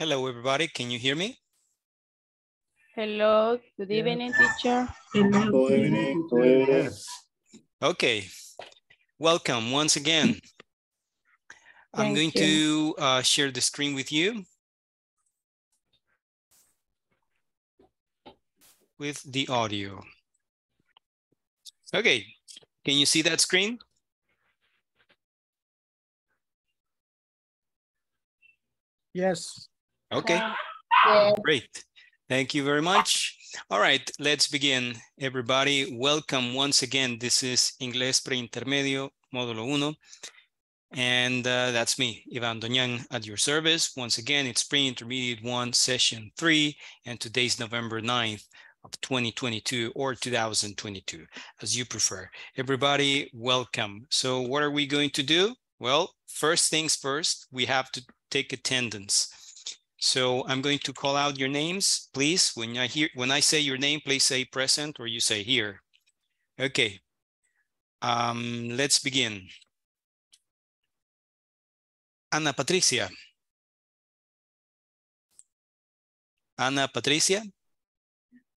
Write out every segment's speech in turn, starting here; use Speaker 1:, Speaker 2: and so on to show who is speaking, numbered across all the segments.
Speaker 1: Hello, everybody. Can you hear me?
Speaker 2: Hello, good evening, teacher.
Speaker 3: Good evening. Good evening.
Speaker 1: Okay. Welcome once again. I'm
Speaker 2: Thank
Speaker 1: going to uh, share the screen with you. With the audio. Okay. Can you see that screen?
Speaker 3: Yes.
Speaker 1: Okay.
Speaker 2: Yes.
Speaker 1: Great. Thank you very much. All right, let's begin. Everybody, welcome once again. This is Inglés Preintermedio, Módulo 1. And uh, that's me, Ivan Doñan, at your service. Once again, it's Pre-Intermediate 1, Session 3, and today's November 9th of 2022 or 2022, as you prefer. Everybody, welcome. So what are we going to do? Well, first things first, we have to take attendance. So I'm going to call out your names, please. When I hear when I say your name, please say present or you say here. Okay. Um, let's begin. Ana Patricia. Ana Patricia.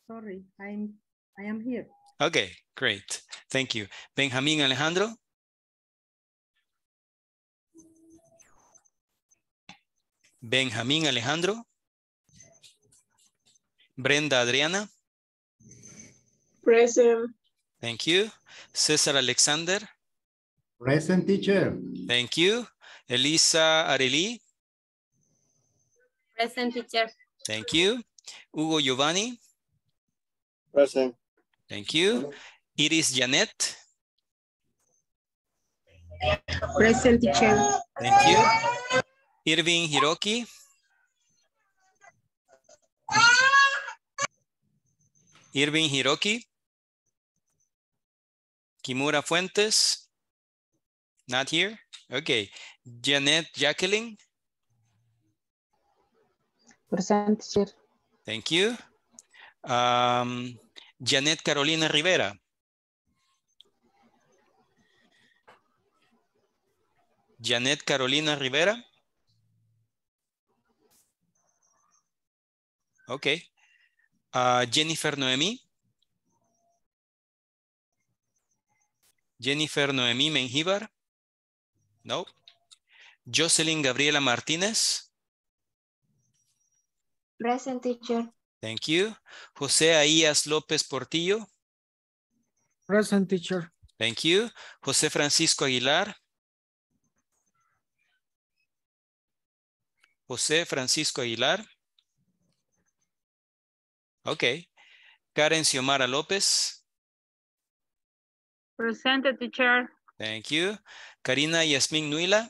Speaker 4: Sorry, I'm, I am here.
Speaker 1: Okay, great. Thank you. Benjamín Alejandro. Benjamín Alejandro. Brenda Adriana.
Speaker 5: Present.
Speaker 1: Thank you. César Alexander.
Speaker 3: Present teacher.
Speaker 1: Thank you. Elisa Areli.
Speaker 2: Present, teacher.
Speaker 1: Thank you. Hugo Giovanni.
Speaker 3: Present.
Speaker 1: Thank you. Iris Janet.
Speaker 5: Present teacher.
Speaker 1: Thank you. Irving Hiroki. Irving Hiroki. Kimura Fuentes. Not here. Okay. Janet Jacqueline.
Speaker 4: Present teacher.
Speaker 1: Thank you. Um, Janet Carolina Rivera. Janet Carolina Rivera. Okay. Uh, Jennifer Noemí. Jennifer Noemí Mengíbar. No. Jocelyn Gabriela Martínez.
Speaker 2: Present, teacher.
Speaker 1: Thank you. José Aías López Portillo.
Speaker 3: Present teacher.
Speaker 1: Thank you. José Francisco Aguilar. José Francisco Aguilar. Ok. Karen Xiomara López.
Speaker 2: Present, teacher.
Speaker 1: Thank you. Karina Yasmín Nuila.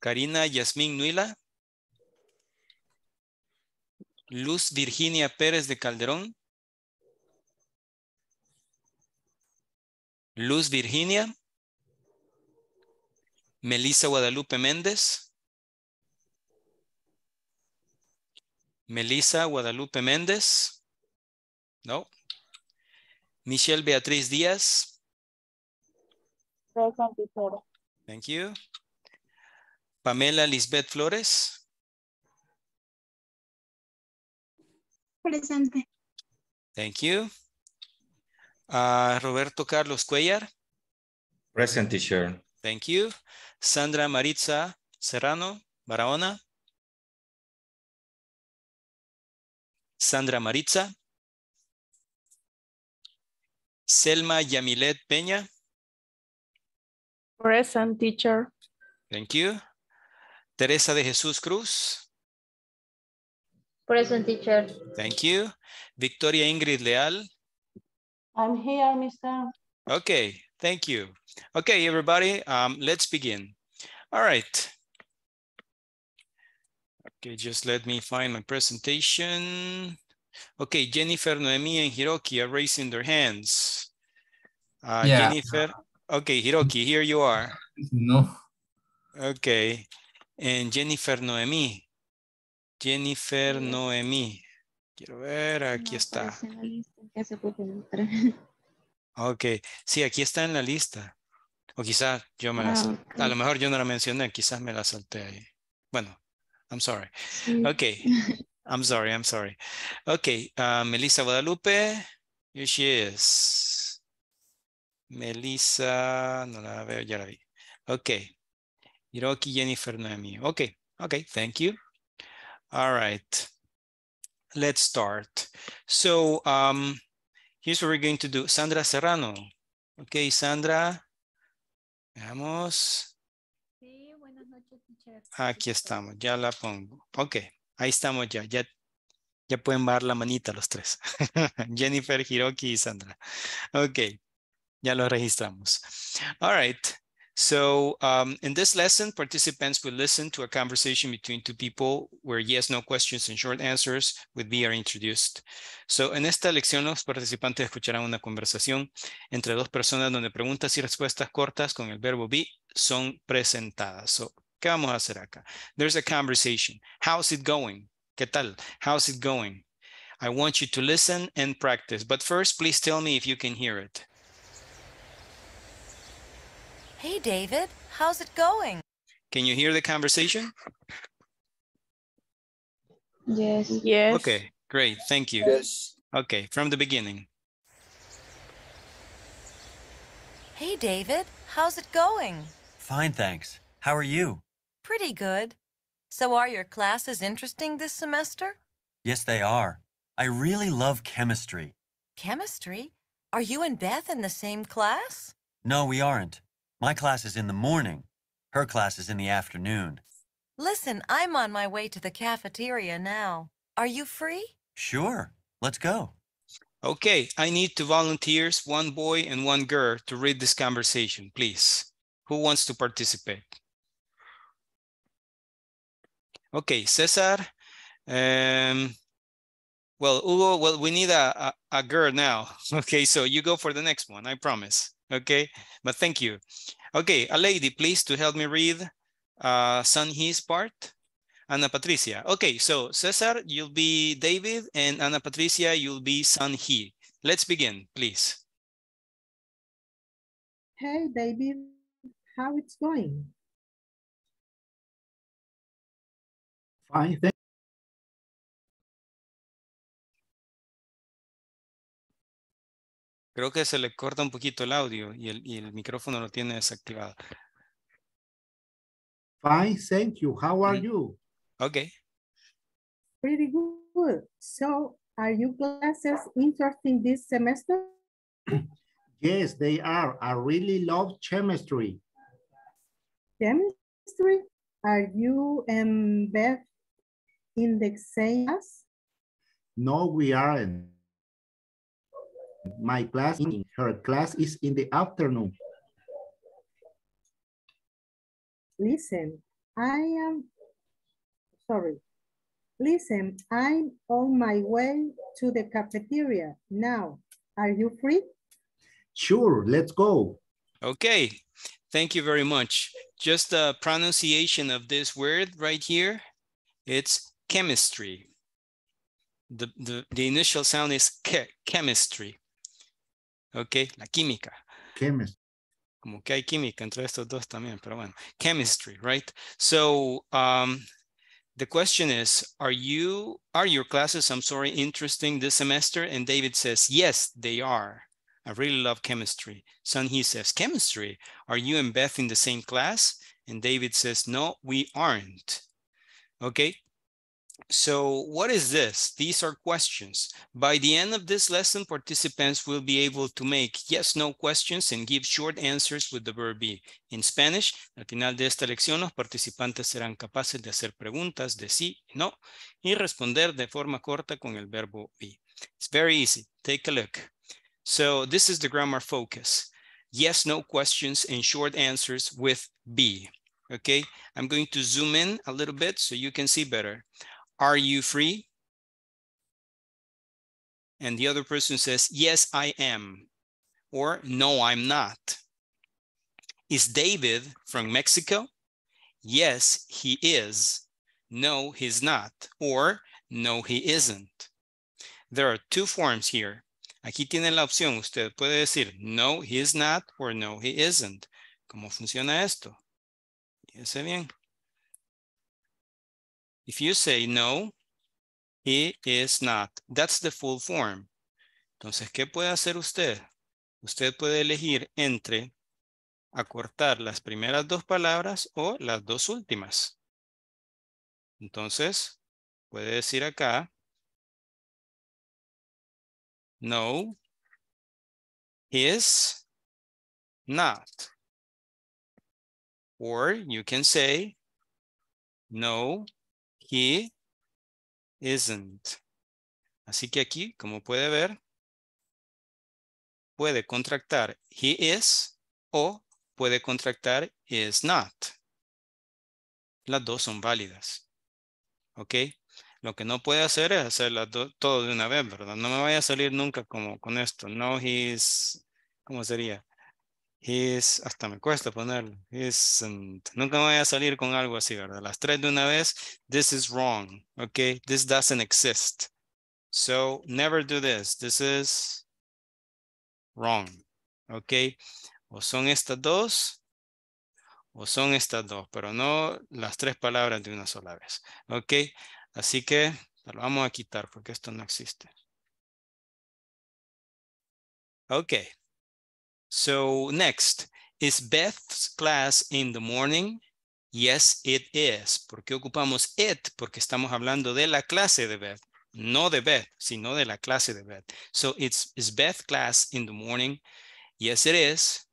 Speaker 1: Karina Yasmín Nuila. Luz Virginia Pérez de Calderón. Luz Virginia. Melissa Guadalupe Méndez. Melissa Guadalupe Méndez. No. Michelle Beatriz Díaz.
Speaker 2: Present, teacher.
Speaker 1: Thank you. Pamela Lisbeth Flores.
Speaker 5: Presente.
Speaker 1: Thank you. Ah, Roberto Carlos Cuellar.
Speaker 6: Present teacher.
Speaker 1: Thank you. Sandra Maritza Serrano Barahona. Sandra Maritza. Selma Yamilet Peña.
Speaker 2: Present, teacher.
Speaker 1: Thank you. Teresa de Jesús Cruz.
Speaker 2: Present, teacher.
Speaker 1: Thank you. Victoria Ingrid Leal.
Speaker 4: I'm here, Mr.
Speaker 1: Okay, thank you. Okay, everybody, um, let's begin. All right. Okay, just let me find my presentation. Okay, Jennifer, Noemi, and Hiroki are raising their hands. Uh,
Speaker 7: Yeah.
Speaker 1: Jennifer, okay, Hiroki, here you are.
Speaker 7: No,
Speaker 1: Okay, and Jennifer Noemi. Jennifer Noemi. Quiero ver, aquí está. Ok, sí, aquí está en la lista. O quizás yo me la
Speaker 2: Ah,
Speaker 1: A lo mejor yo no la mencioné, quizás me la salté ahí. Bueno, I'm sorry. Okay. I'm sorry, I'm sorry. Okay, uh, Melissa Guadalupe, here she is. Melissa, no la veo, ya la vi. Okay. Hiroki Jennifer Noemi. Okay, okay, thank you. All right. Let's start. So, um, here's what we're going to do. Sandra Serrano. Okay, Sandra. Veamos. Aquí estamos, ya la pongo. Ok, ahí estamos ya. Ya, ya pueden bajar la manita los tres. Jennifer, Hiroki y Sandra. Ok, ya lo registramos. All right. So um, in this lesson, participants will listen to a conversation between two people where yes, no questions and short answers with be are introduced. So en esta lección los participantes escucharán una conversación entre dos personas donde preguntas y respuestas cortas con el verbo be son presentadas. So, ¿qué vamos a hacer acá? There's a conversation. How's it going? ¿Qué tal? How's it going? I want you to listen and practice. But first, please tell me if you can hear it.
Speaker 7: Hey, David, how's it going?
Speaker 1: Can you hear the conversation?
Speaker 2: Yes.
Speaker 5: Yes.
Speaker 1: Okay, great. Thank you.
Speaker 3: Yes.
Speaker 1: Okay, from the beginning.
Speaker 7: Hey, David, how's it going?
Speaker 8: Fine, thanks. How are you?
Speaker 7: Pretty good. So, are your classes interesting this semester?
Speaker 8: Yes, they are. I really love chemistry.
Speaker 7: Chemistry? Are you and Beth in the same class?
Speaker 8: No, we aren't. My class is in the morning. Her class is in the afternoon.
Speaker 7: Listen, I'm on my way to the cafeteria now. Are you free?
Speaker 8: Sure. Let's go.
Speaker 1: Okay, I need two volunteers, one boy and one girl to read this conversation, please. Who wants to participate? Okay, Cesar. Um, well, Hugo, well, we need a, a, a girl now. Okay, so you go for the next one, I promise. Okay, but thank you. Okay, a lady, please, to help me read uh, Sun He's part. Ana Patricia. Okay, so Cesar, you'll be David, and Ana Patricia, you'll be Sun He. Let's begin, please.
Speaker 4: Hey, David, how it's going?
Speaker 3: Fine, thank
Speaker 1: Creo que se le corta un poquito el audio y el, y el micrófono lo tiene desactivado.
Speaker 3: Fine, thank you. How are
Speaker 1: Mm.
Speaker 3: you?
Speaker 1: Okay.
Speaker 4: Pretty good. So, are your classes interesting this semester?
Speaker 3: Yes, they are. I really love chemistry.
Speaker 4: Chemistry? Are you and Beth in the same?
Speaker 3: No, we aren't. My class, in her class is in the afternoon.
Speaker 4: Listen, I am, sorry. Listen, I'm on my way to the cafeteria now. Are you free?
Speaker 3: Sure, let's go.
Speaker 1: Okay. Thank you very much. Just the pronunciation of this word right here, it's chemistry. The, the, the initial sound is ke, chemistry. Okay, la química.
Speaker 3: Chemistry.
Speaker 1: como que hay química entre estos dos también, pero bueno, chemistry, right? So um, the question is, are you, are your classes, I'm sorry, interesting this semester? And David says, yes, they are. I really love chemistry. Son, he says, chemistry, are you and Beth in the same class? And David says, no, we aren't. Okay, so what is this? These are questions. By the end of this lesson, participants will be able to make yes, no questions and give short answers with the verb be. In Spanish, al final de esta lección, los participantes serán capaces de hacer preguntas de sí y no y responder de forma corta con el verbo be. It's very easy. Take a look. So this is the grammar focus. Yes, no questions and short answers with be. Okay, I'm going to zoom in a little bit so you can see better. Are you free? And the other person says, yes, I am. Or no, I'm not. Is David from Mexico? Yes, he is. No, he's not. Or no, he isn't. There are two forms here. Aquí tiene la opción. Usted puede decir, no, he is not, or no, he isn't. ¿Cómo funciona esto? Fíjese bien. If you say no, he is not. That's the full form. Entonces, ¿qué puede hacer usted? Usted puede elegir entre acortar las primeras dos palabras o las dos últimas. Entonces, puede decir acá, no, is not. Or you can say, no, he isn't. Así que aquí, como puede ver, puede contractar he is o puede contractar is not. Las dos son válidas. ¿Ok? Lo que no puede hacer es hacerlas todo de una vez, ¿verdad? No me vaya a salir nunca como con esto. No, he's, ¿cómo sería? He's, hasta me cuesta ponerlo. Isn't. Nunca me vaya a salir con algo así, ¿verdad? Las tres de una vez, this is wrong, ¿ok? This doesn't exist. So, never do this. This is wrong, ¿ok? O son estas dos, o son estas dos, pero no las tres palabras de una sola vez, ¿ok? Así que lo vamos a quitar porque esto no existe. Okay. So next, is Beth's class in the morning? Yes, it is. ¿Por qué ocupamos it? Porque estamos hablando de la clase de Beth. No de Beth, sino de la clase de Beth. So it's, is Beth class in the morning? Yes, it is.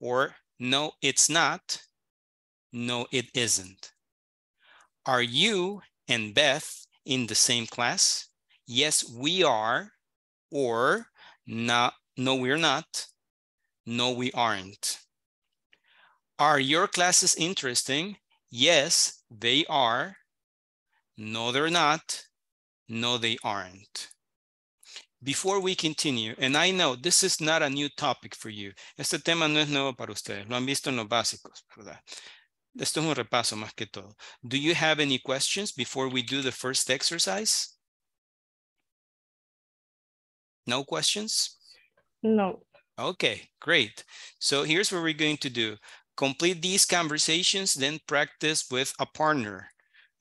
Speaker 1: Or no, it's not. No, it isn't. Are you and Beth in the same class? Yes, we are. Or not, no, we're not. No, we aren't. Are your classes interesting? Yes, they are. No, they're not. No, they aren't. Before we continue, and I know this is not a new topic for you. Este tema no es nuevo para ustedes. Lo han visto en los básicos, ¿verdad? Esto es un repaso más que todo. Do you have any questions before we do the first exercise? No questions?
Speaker 5: No.
Speaker 1: Okay, great. So here's what we're going to do. Complete these conversations, then practice with a partner.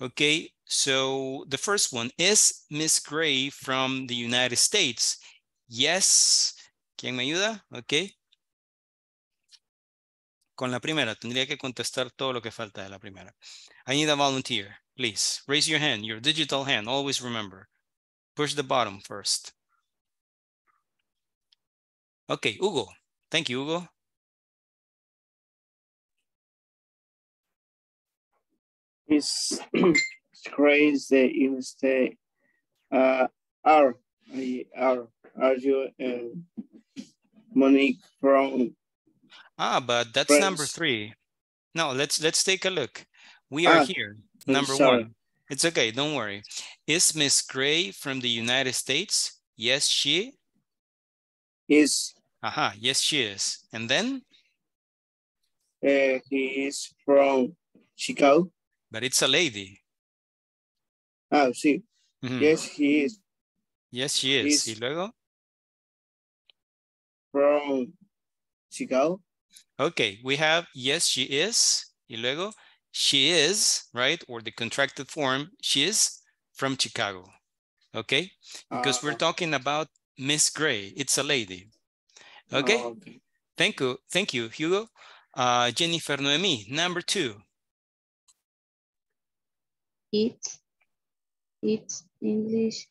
Speaker 1: Okay, so the first one is Miss Gray from the United States. Yes. ¿Quién me ayuda? Okay. Con la primera, tendría que contestar todo lo que falta de la primera. I need a volunteer, please. Raise your hand, your digital hand. Always remember. Push the bottom first. Okay, Hugo. Thank you, Hugo.
Speaker 9: It's crazy in the uh, are are are you and Monique from
Speaker 1: Ah, but that's
Speaker 9: Friends.
Speaker 1: number three. No, let's let's take a look. We are
Speaker 9: Ah,
Speaker 1: here. Number one. It's okay, don't worry. Is Miss Gray from the United States? Yes, she.
Speaker 9: is
Speaker 1: Aha, yes, she is. And then,
Speaker 9: uh, he is from Chicago?
Speaker 1: but it's a lady.
Speaker 9: Oh, sí.
Speaker 1: Mhm.
Speaker 9: Yes, he is
Speaker 1: Yes, she is. Y
Speaker 9: Is-
Speaker 1: luego,
Speaker 9: from Chicago.
Speaker 1: okay, we have yes, she is. Y luego, she is, right? Or the contracted form, she is from Chicago. Okay, because we're
Speaker 9: Ah,
Speaker 1: talking about Miss Gray. It's a lady. Okay.
Speaker 9: ah, okay.
Speaker 1: Thank you. Thank you, Hugo. Uh, Jennifer Noemi, number two.
Speaker 2: It's, it's English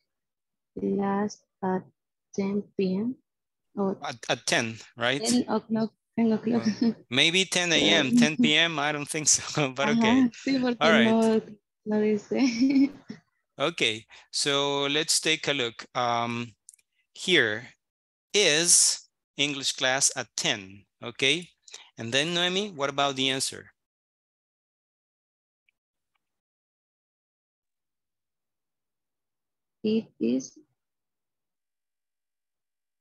Speaker 2: class at 10 p.m. or
Speaker 1: At, at 10, right?
Speaker 2: 10 o'clock. 10 o'clock.
Speaker 1: Maybe 10 a.m., 10 p.m. I don't think so, but okay.
Speaker 2: Ajá, sí, porque
Speaker 1: All right.
Speaker 2: no, no dice.
Speaker 1: Okay, so let's take a look. Um, here is English class at 10, okay? And then Noemi, what about the answer?
Speaker 2: It is,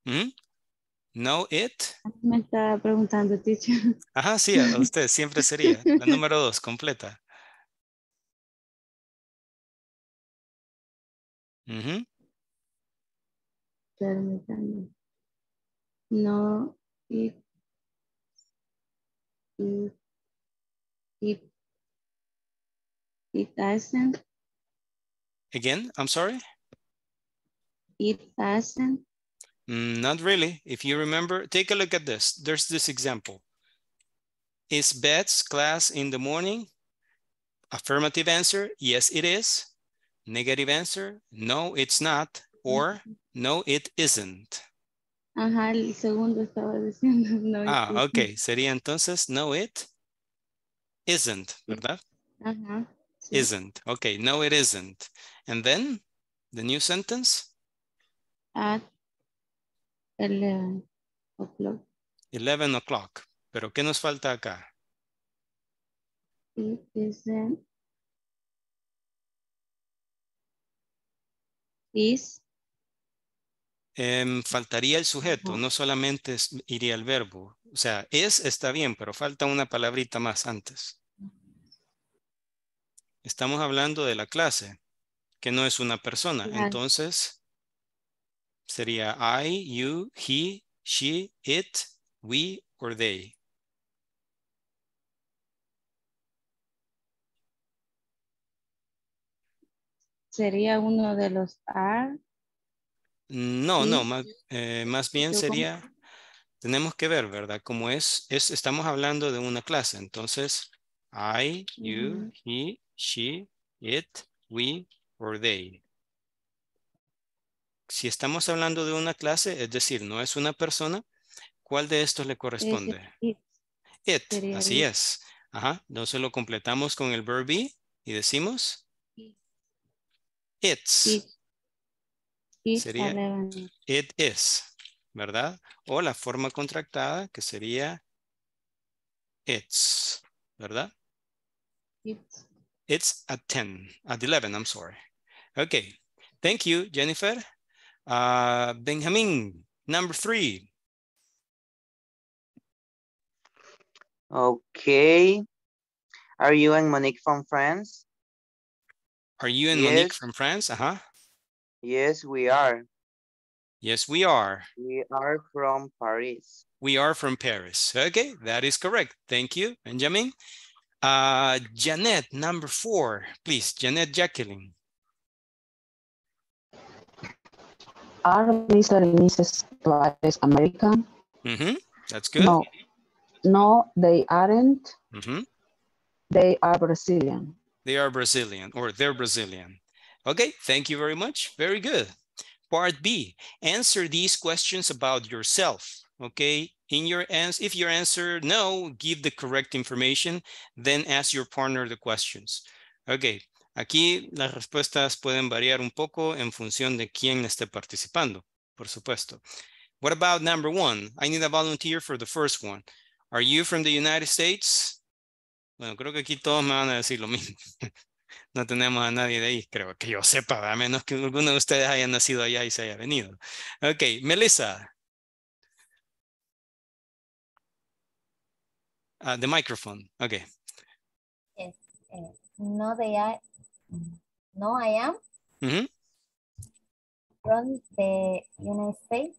Speaker 1: Mhm. No, it.
Speaker 2: me está preguntando, teacher.
Speaker 1: Ajá, sí, a usted siempre sería. La número dos, completa. Ujú.
Speaker 2: Permítame. No, it, It, it, it doesn't,
Speaker 1: Again, I'm sorry?
Speaker 2: it doesn't,
Speaker 1: Mm, Not really. If you remember, take a look at this. There's this example. Is Beth's class in the morning? Affirmative answer, yes, it is. Negative answer, no, it's not. Or no, it isn't.
Speaker 2: Ajá, el segundo estaba diciendo, no.
Speaker 1: Ah,
Speaker 2: isn't.
Speaker 1: ok. Sería entonces, no, it isn't, ¿verdad?
Speaker 2: Ajá. sí.
Speaker 1: Isn't. Okay, no, it isn't. And then the new sentence,
Speaker 2: At eleven o'clock.
Speaker 1: 11 o'clock. Pero ¿qué nos falta acá?
Speaker 2: It isn't. Is,
Speaker 1: Em, faltaría el sujeto, no solamente es- iría el verbo. O sea, es está bien, pero falta una palabrita más antes. Estamos hablando de la clase, que no es una persona. Entonces, sería I, you, he, she, it, we, or they.
Speaker 2: sería uno de los are,
Speaker 1: No, no, más, eh, más bien
Speaker 2: como-
Speaker 1: sería, tenemos que ver, ¿verdad? Como es, es, estamos hablando de una clase, entonces, I, you, he, she, it, we, or they. Si estamos hablando de una clase, es decir, no es una persona, ¿cuál de estos le corresponde?
Speaker 2: it,
Speaker 1: así
Speaker 2: it.
Speaker 1: es. Ajá, entonces lo completamos con el verb be y decimos
Speaker 2: It.
Speaker 1: it's.
Speaker 2: It's
Speaker 1: Sería-. It is, ¿verdad? O la forma contractada que sería it's, ¿verdad?
Speaker 2: It's
Speaker 1: It's at 10, at 11, I'm sorry. Okay, thank you, Jennifer. Uh, Benjamin, number three.
Speaker 10: Okay. Are you and Monique from France?
Speaker 1: Are you and Monique from France? Uh-huh.
Speaker 10: Yes, we are.
Speaker 1: Yes, we are.
Speaker 10: We are from Paris.
Speaker 1: We are from Paris. Okay, that is correct. Thank you, Benjamin. Uh, Janet, number four, please. Janet Jacqueline.
Speaker 11: Are Mr. and Mrs. Suarez American?
Speaker 1: Mhm, That's good.
Speaker 11: No. No, they aren't.
Speaker 1: Mhm.
Speaker 11: They are Brazilian.
Speaker 1: They are Brazilian or they're Brazilian. Okay, thank you very much. Very good. Part B, answer these questions about yourself. Okay, in your answer, if your answer no, give the correct information, then ask your partner the questions. Okay, aquí las respuestas pueden variar un poco en función de quién esté participando, por supuesto. What about number one? I need a volunteer for the first one. Are you from the United States? Bueno, creo que aquí todos me van a decir lo mismo. No tenemos a nadie de ahí, creo que yo sepa, a menos que alguno de ustedes haya nacido allá y se haya venido. Ok, Melissa. Uh, the microphone. Okay.
Speaker 12: Yes. eh, no, they are. No, I am from the United States.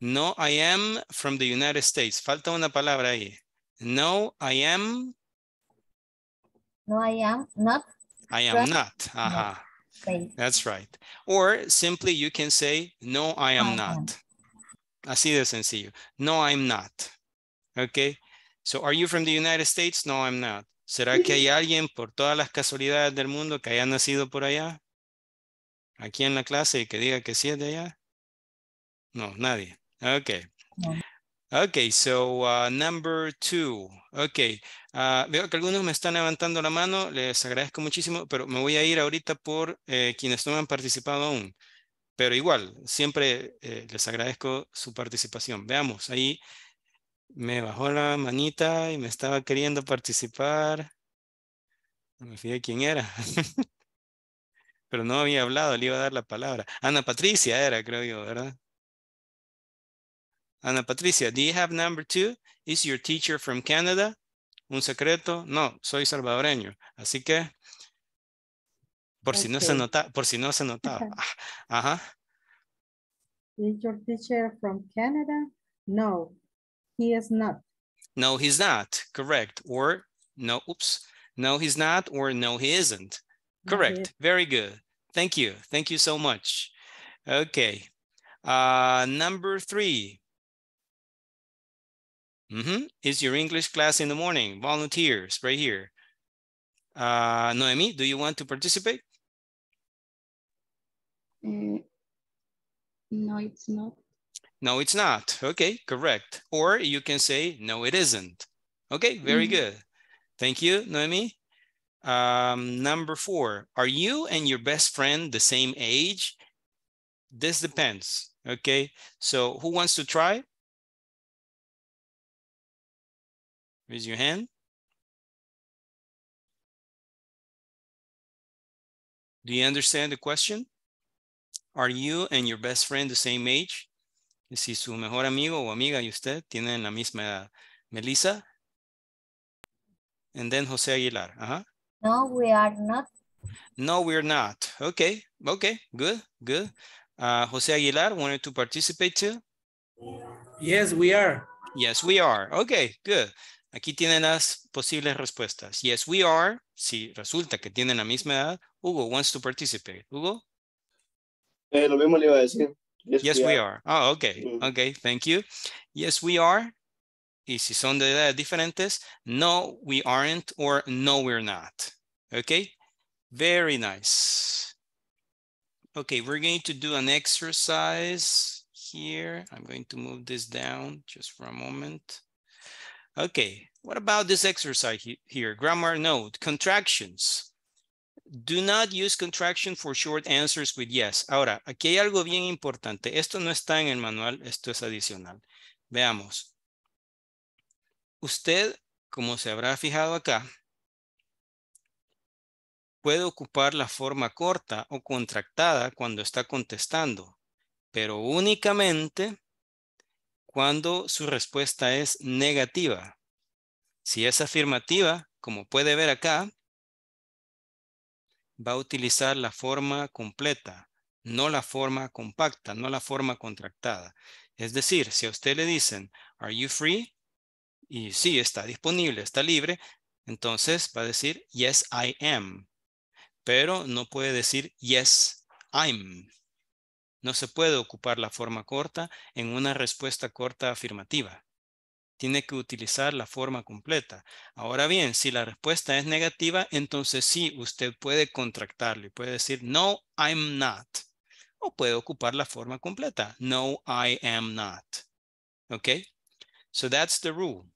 Speaker 1: No, I am from the United States. Falta una palabra ahí. No, I am.
Speaker 12: No, I am not.
Speaker 1: I am not. Aha.
Speaker 12: States.
Speaker 1: That's right. Or simply you can say, no, I am
Speaker 12: I am.
Speaker 1: not. Así de sencillo. No, I'm not. Okay. So are you from the United States? No, I'm not. ¿Será que hay alguien por todas las casualidades del mundo que haya nacido por allá? Aquí en la clase y que diga que sí es de allá? No, nadie. Okay.
Speaker 12: No.
Speaker 1: Okay, so uh, number two. Okay, ah, veo que algunos me están levantando la mano, les agradezco muchísimo, pero me voy a ir ahorita por eh, quienes no han participado aún. Pero igual, siempre eh, les agradezco su participación. Veamos, ahí me bajó la manita y me estaba queriendo participar. No me fijé quién era. Pero no había hablado, le iba a dar la palabra. Ana Patricia era, creo yo, ¿verdad? Ana Patricia, do you have number two? Is your teacher from Canada? ¿Un secreto? No, soy salvadoreño. Así que, por si no se nota, por si no se notaba. Ajá.
Speaker 4: Is your teacher from Canada? No, he is not.
Speaker 1: No, he's not. Correct. Or no, oops. No, he's not. Or no, he isn't. Correct. Very good. Thank you. Thank you so much. Okay. Uh, number three. Mhm. Is your English class in the morning? Volunteers right here. Uh, Noemi, do you want to participate?
Speaker 2: Uh, no, it's not.
Speaker 1: No, it's not. Okay, correct. Or you can say, no, it isn't. Okay, very
Speaker 2: Mhm.
Speaker 1: good. Thank you, Noemi. Um, number four, are you and your best friend the same age? This depends. Okay, so who wants to try? Raise your hand. Do you understand the question? Are you and your best friend the same age? Si su mejor amigo o amiga y usted tienen la misma edad. Melissa? And then Jose Aguilar. Ajá.
Speaker 12: No, we are not.
Speaker 1: No, we're not. Okay, okay, good, good. Uh, Jose Aguilar wanted to participate too?
Speaker 13: Yes, we are.
Speaker 1: Yes, we are. Okay, good. Aquí tienen las posibles respuestas. Yes, we are. Si resulta que tienen la misma edad, Hugo wants to participate. Hugo?
Speaker 9: Eh, lo mismo le iba a decir.
Speaker 1: Yes, we are. Oh, okay. Okay, thank you. Yes, we are. Y si son de edades diferentes, no, we aren't, or no, we're not. Okay, very nice. Okay, we're going to do an exercise here. I'm going to move this down just for a moment. Okay, what about this exercise he- here? Grammar note, contractions. Do not use contraction for short answers with yes. Ahora, aquí hay algo bien importante. Esto no está en el manual, esto es adicional. Veamos. Usted, como se habrá fijado acá, puede ocupar la forma corta o contractada cuando está contestando, pero únicamente cuando su respuesta es negativa. Si es afirmativa, como puede ver acá, va a utilizar la forma completa, no la forma compacta, no la forma contractada. Es decir, si a usted le dicen, are you free? Y sí, está disponible, está libre, entonces va a decir, yes, I am. Pero no puede decir, yes, I'm. No se puede ocupar la forma corta en una respuesta corta afirmativa. Tiene que utilizar la forma completa. Ahora bien, si la respuesta es negativa, entonces sí, usted puede contractarlo y puede decir, no, I'm not. O puede ocupar la forma completa, no, I am not. Okay? So that's the rule.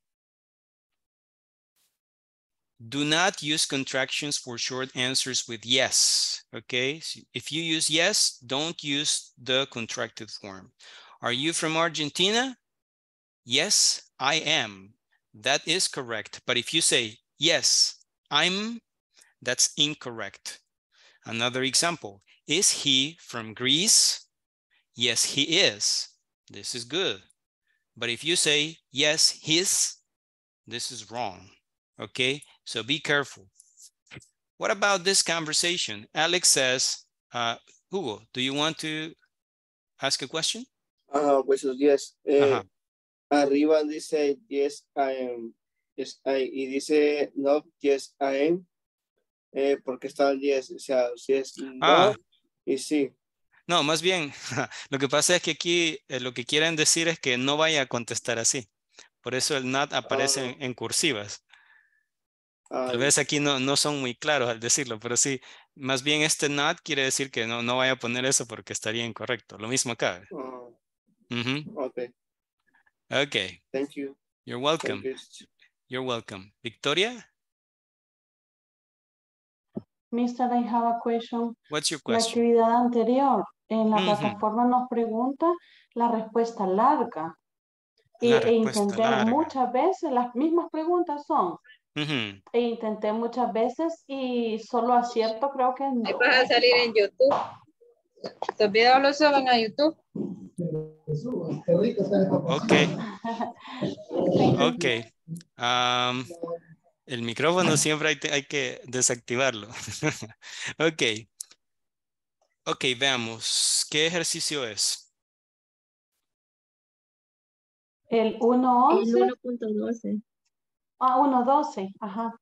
Speaker 1: Do not use contractions for short answers with yes. Okay. So if you use yes, don't use the contracted form. Are you from Argentina? Yes, I am. That is correct. But if you say yes, I'm, that's incorrect. Another example. Is he from Greece? Yes, he is. This is good. But if you say yes, his, this is wrong. Okay, so be careful. What about this conversation? Alex says, uh, Hugo, do you want to ask a question?
Speaker 9: Ajá, pues yes.
Speaker 1: Ajá.
Speaker 9: Arriba dice yes, I am. Yes, I, y dice no, yes, I am. Eh, porque está el yes, o sea, si es no
Speaker 1: Ah.
Speaker 9: y sí.
Speaker 1: No, más bien, lo que pasa es que aquí eh, lo que quieren decir es que no vaya a contestar así. Por eso el not aparece en, en cursivas. Tal vez aquí no, no son muy claros al decirlo, pero sí, más bien este not quiere decir que no, no vaya a poner eso porque estaría incorrecto. Lo mismo acá.
Speaker 9: Ah,
Speaker 1: Ujú.
Speaker 9: okay,
Speaker 1: Okay,
Speaker 9: thank you.
Speaker 1: you're welcome.
Speaker 9: You.
Speaker 1: You're welcome. Victoria,
Speaker 14: Mister, I have a question.
Speaker 1: what's your
Speaker 14: La
Speaker 1: question?
Speaker 14: actividad anterior, en la
Speaker 1: Ujú.
Speaker 14: plataforma nos pregunta la respuesta larga. Y,
Speaker 1: La
Speaker 14: e
Speaker 1: respuesta
Speaker 14: intenté
Speaker 1: larga.
Speaker 14: muchas veces, las mismas preguntas son,
Speaker 1: Ujú.
Speaker 14: e intenté muchas veces y solo acierto creo que en
Speaker 5: Ahí vas a salir en YouTube. Estos videos los suben a YouTube.
Speaker 1: Ok, ok. Am, el micrófono siempre hay, hay que desactivarlo. ok. Ok, veamos. ¿Qué ejercicio es?
Speaker 14: El 1.11.
Speaker 2: El 1.12.
Speaker 14: Ah, 1, 12. Ajá.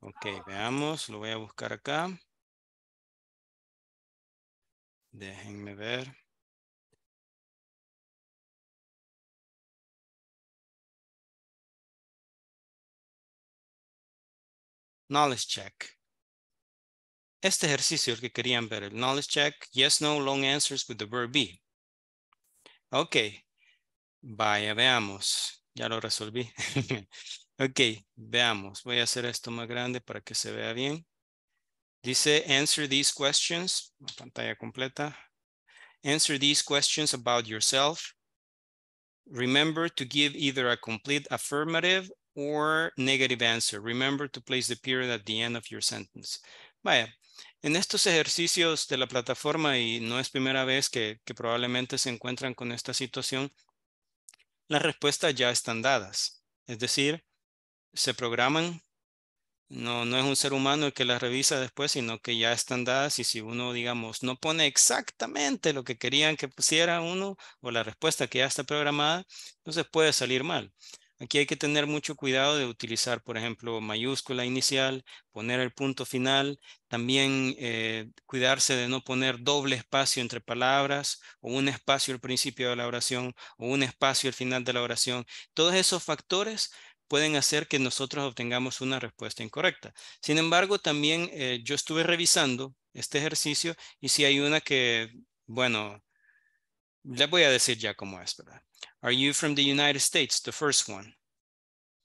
Speaker 1: Ok, veamos, lo voy a buscar acá. Déjenme ver. Knowledge check. Este ejercicio que querían ver, el knowledge check, yes, no, long answers with the verb be. Ok, vaya, veamos. Ya lo resolví. ok, veamos. Voy a hacer esto más grande para que se vea bien. Dice, answer these questions. La pantalla completa. Answer these questions about yourself. Remember to give either a complete affirmative or negative answer. Remember to place the period at the end of your sentence. Vaya, en estos ejercicios de la plataforma, y no es primera vez que, que probablemente se encuentran con esta situación, las respuestas ya están dadas. Es decir, se programan no, no es un ser humano el que las revisa después, sino que ya están dadas y si uno, digamos, no pone exactamente lo que querían que pusiera uno o la respuesta que ya está programada, entonces puede salir mal. Aquí hay que tener mucho cuidado de utilizar, por ejemplo, mayúscula inicial, poner el punto final, también eh, cuidarse de no poner doble espacio entre palabras o un espacio al principio de la oración o un espacio al final de la oración. Todos esos factores pueden hacer que nosotros obtengamos una respuesta incorrecta. Sin embargo, también eh, yo estuve revisando este ejercicio y si hay una que, bueno, le voy a decir ya cómo es, ¿verdad? Are you from the United States? The first one.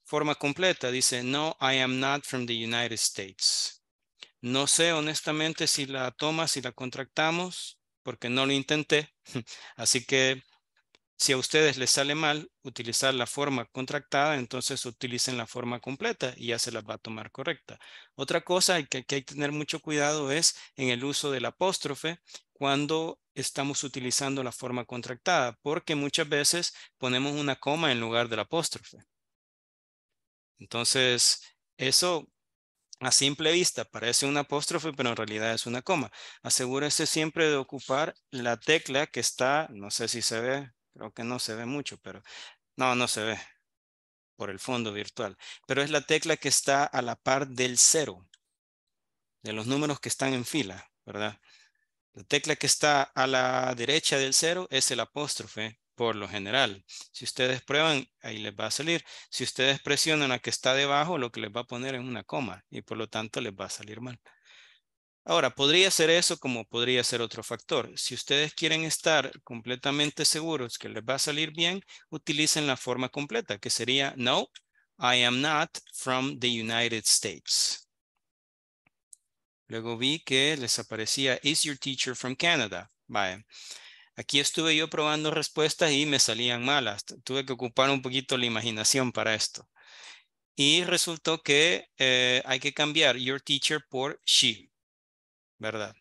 Speaker 1: Forma completa dice, no, I am not from the United States. No sé honestamente si la toma, si la contractamos, porque no lo intenté. Así que si a ustedes les sale mal utilizar la forma contractada, entonces utilicen la forma completa y ya se las va a tomar correcta. Otra cosa que, hay que tener mucho cuidado es en el uso del apóstrofe cuando estamos utilizando la forma contractada, porque muchas veces ponemos una coma en lugar del apóstrofe. Entonces, eso a simple vista parece un apóstrofe, pero en realidad es una coma. Asegúrese siempre de ocupar la tecla que está, no sé si se ve, creo que no se ve mucho, pero no, no se ve por el fondo virtual. Pero es la tecla que está a la par del cero, de los números que están en fila, ¿verdad? La tecla que está a la derecha del cero es el apóstrofe por lo general. Si ustedes prueban, ahí les va a salir. Si ustedes presionan la que está debajo, lo que les va a poner es una coma y por lo tanto les va a salir mal. Ahora, podría ser eso como podría ser otro factor. Si ustedes quieren estar completamente seguros que les va a salir bien, utilicen la forma completa, que sería No, I am not from the United States. Luego vi que les aparecía Is your teacher from Canada? Vaya. Aquí estuve yo probando respuestas y me salían malas. Tuve que ocupar un poquito la imaginación para esto. Y resultó que eh, hay que cambiar your teacher por she. ¿Verdad?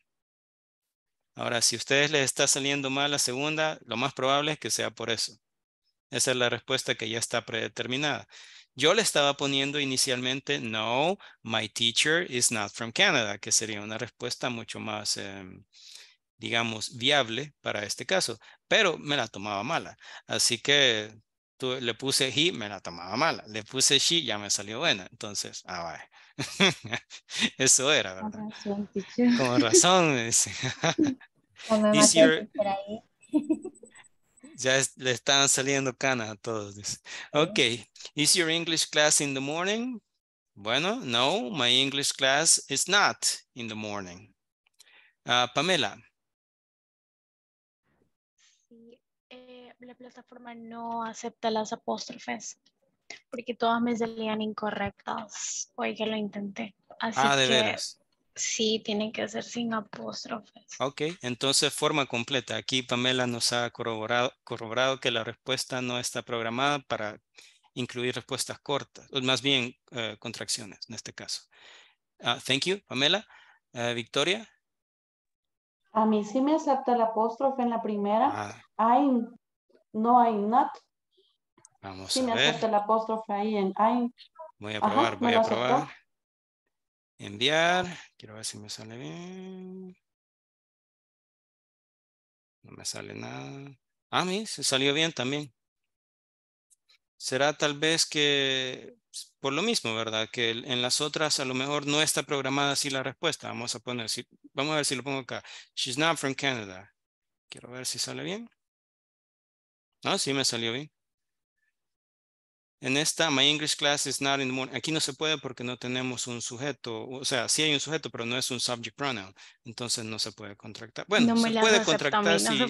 Speaker 1: Ahora, si a ustedes les está saliendo mal la segunda, lo más probable es que sea por eso. Esa es la respuesta que ya está predeterminada. Yo le estaba poniendo inicialmente, no, my teacher is not from Canada, que sería una respuesta mucho más, em, digamos, viable para este caso, pero me la tomaba mala. Así que le puse he, me la tomaba mala. Le puse she, ya me salió buena. Entonces, ah, vaya. Eso era, ¿verdad? Con razón, Con razón, me dice. ya le están saliendo canas a todos. Dice. Ok. Is your English class in the morning? Bueno, no, my English class is not in the morning. Uh, Pamela.
Speaker 15: la plataforma no acepta las apóstrofes porque todas me salían incorrectas hoy que lo intenté. Así
Speaker 1: ah, de
Speaker 15: que
Speaker 1: veras.
Speaker 15: sí, tienen que ser sin apóstrofes.
Speaker 1: Ok, entonces forma completa. Aquí Pamela nos ha corroborado, corroborado que la respuesta no está programada para incluir respuestas cortas, o más bien eh, contracciones en este caso. Uh, thank you, Pamela. Uh, Victoria.
Speaker 14: A mí sí me acepta el apóstrofe en la primera.
Speaker 1: Ah.
Speaker 14: I'm no I'm not.
Speaker 1: Vamos
Speaker 14: Sí
Speaker 1: a
Speaker 14: me
Speaker 1: ver.
Speaker 14: acepta el apóstrofe ahí en I'm.
Speaker 1: Voy a probar, voy a
Speaker 14: aceptó.
Speaker 1: probar. Enviar. Quiero ver si me sale bien. No me sale nada. Ah, mí se salió bien también. Será tal vez que por lo mismo, ¿verdad? Que en las otras a lo mejor no está programada así la respuesta. Vamos a poner, si, vamos a ver si lo pongo acá. She's not from Canada. Quiero ver si sale bien. Ah, sí me salió bien. En esta, my English class is not in the morning. Aquí no se puede porque no tenemos un sujeto. O sea, sí hay un sujeto, pero no es un subject pronoun. Entonces no se puede contractar. Bueno,
Speaker 15: no
Speaker 1: se puede contractar
Speaker 15: no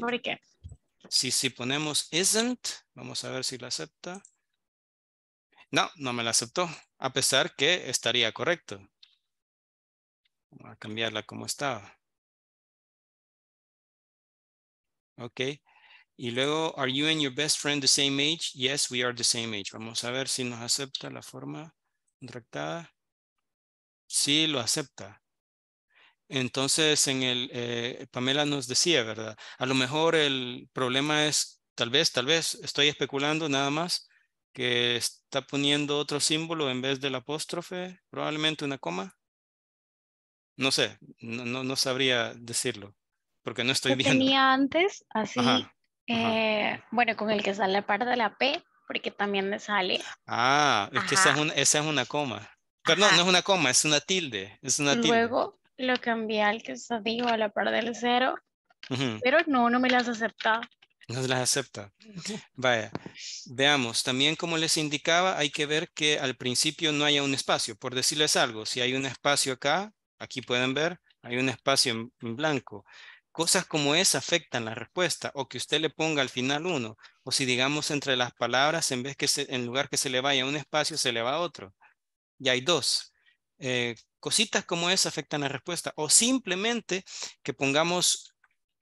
Speaker 1: si, si ponemos isn't. Vamos a ver si la acepta. No, no me la aceptó. A pesar que estaría correcto. Vamos a cambiarla como estaba. Ok. Y luego, are you and your best friend the same age? Yes, we are the same age. Vamos a ver si nos acepta la forma contractada. Sí, lo acepta. Entonces, en el, eh, Pamela nos decía, ¿verdad? A lo mejor el problema es, tal vez, tal vez, estoy especulando nada más, que está poniendo otro símbolo en vez del apóstrofe, probablemente una coma. No sé, no, no, no sabría decirlo, porque no estoy viendo.
Speaker 15: tenía antes, así,
Speaker 1: Ajá,
Speaker 15: eh, bueno, con el que sale aparte de la P, porque también me sale.
Speaker 1: Ah, es que esa es, una, esa es una coma. Perdón, no
Speaker 15: Ajá.
Speaker 1: es una coma, es una tilde. Es una tilde.
Speaker 15: Luego lo cambié al que está digo a la par del cero, pero no, no me las acepta.
Speaker 1: No las acepta. Vaya, veamos. También como les indicaba, hay que ver que al principio no haya un espacio. Por decirles algo, si hay un espacio acá, aquí pueden ver, hay un espacio en, en blanco. Cosas como esa afectan la respuesta o que usted le ponga al final uno. O si digamos entre las palabras, en vez que se- en lugar que se le vaya un espacio, se le va otro. Y hay dos. Eh, cositas como esa afectan la respuesta. O simplemente que pongamos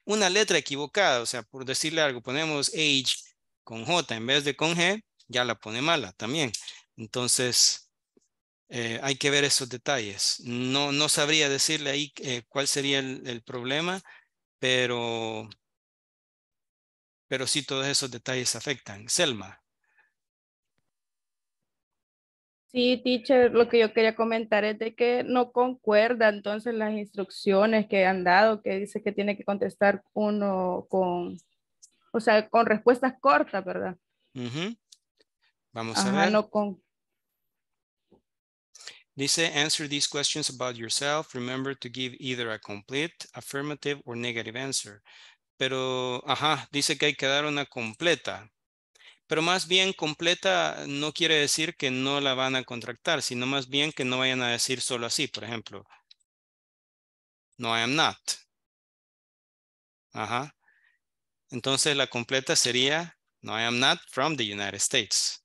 Speaker 1: una letra equivocada. O sea, por decirle algo, ponemos age con J en vez de con G, ya la pone mala también. Entonces, eh, hay que ver esos detalles. No, no sabría decirle ahí eh, cuál sería el, el problema, pero, pero sí todos esos detalles afectan. Selma.
Speaker 16: Sí, teacher, lo que yo quería comentar es de que no concuerda entonces las instrucciones que han dado, que dice que tiene que contestar uno con, o sea, con respuestas cortas, ¿verdad?
Speaker 1: Vamos a ver.
Speaker 16: no con,
Speaker 1: Dice, answer these questions about yourself. Remember to give either a complete, affirmative or negative answer. Pero, ajá, dice que hay que dar una completa. Pero más bien completa no quiere decir que no la van a contractar, sino más bien que no vayan a decir solo así. Por ejemplo, no, I am not. Ajá. Entonces la completa sería, no, I am not from the United States.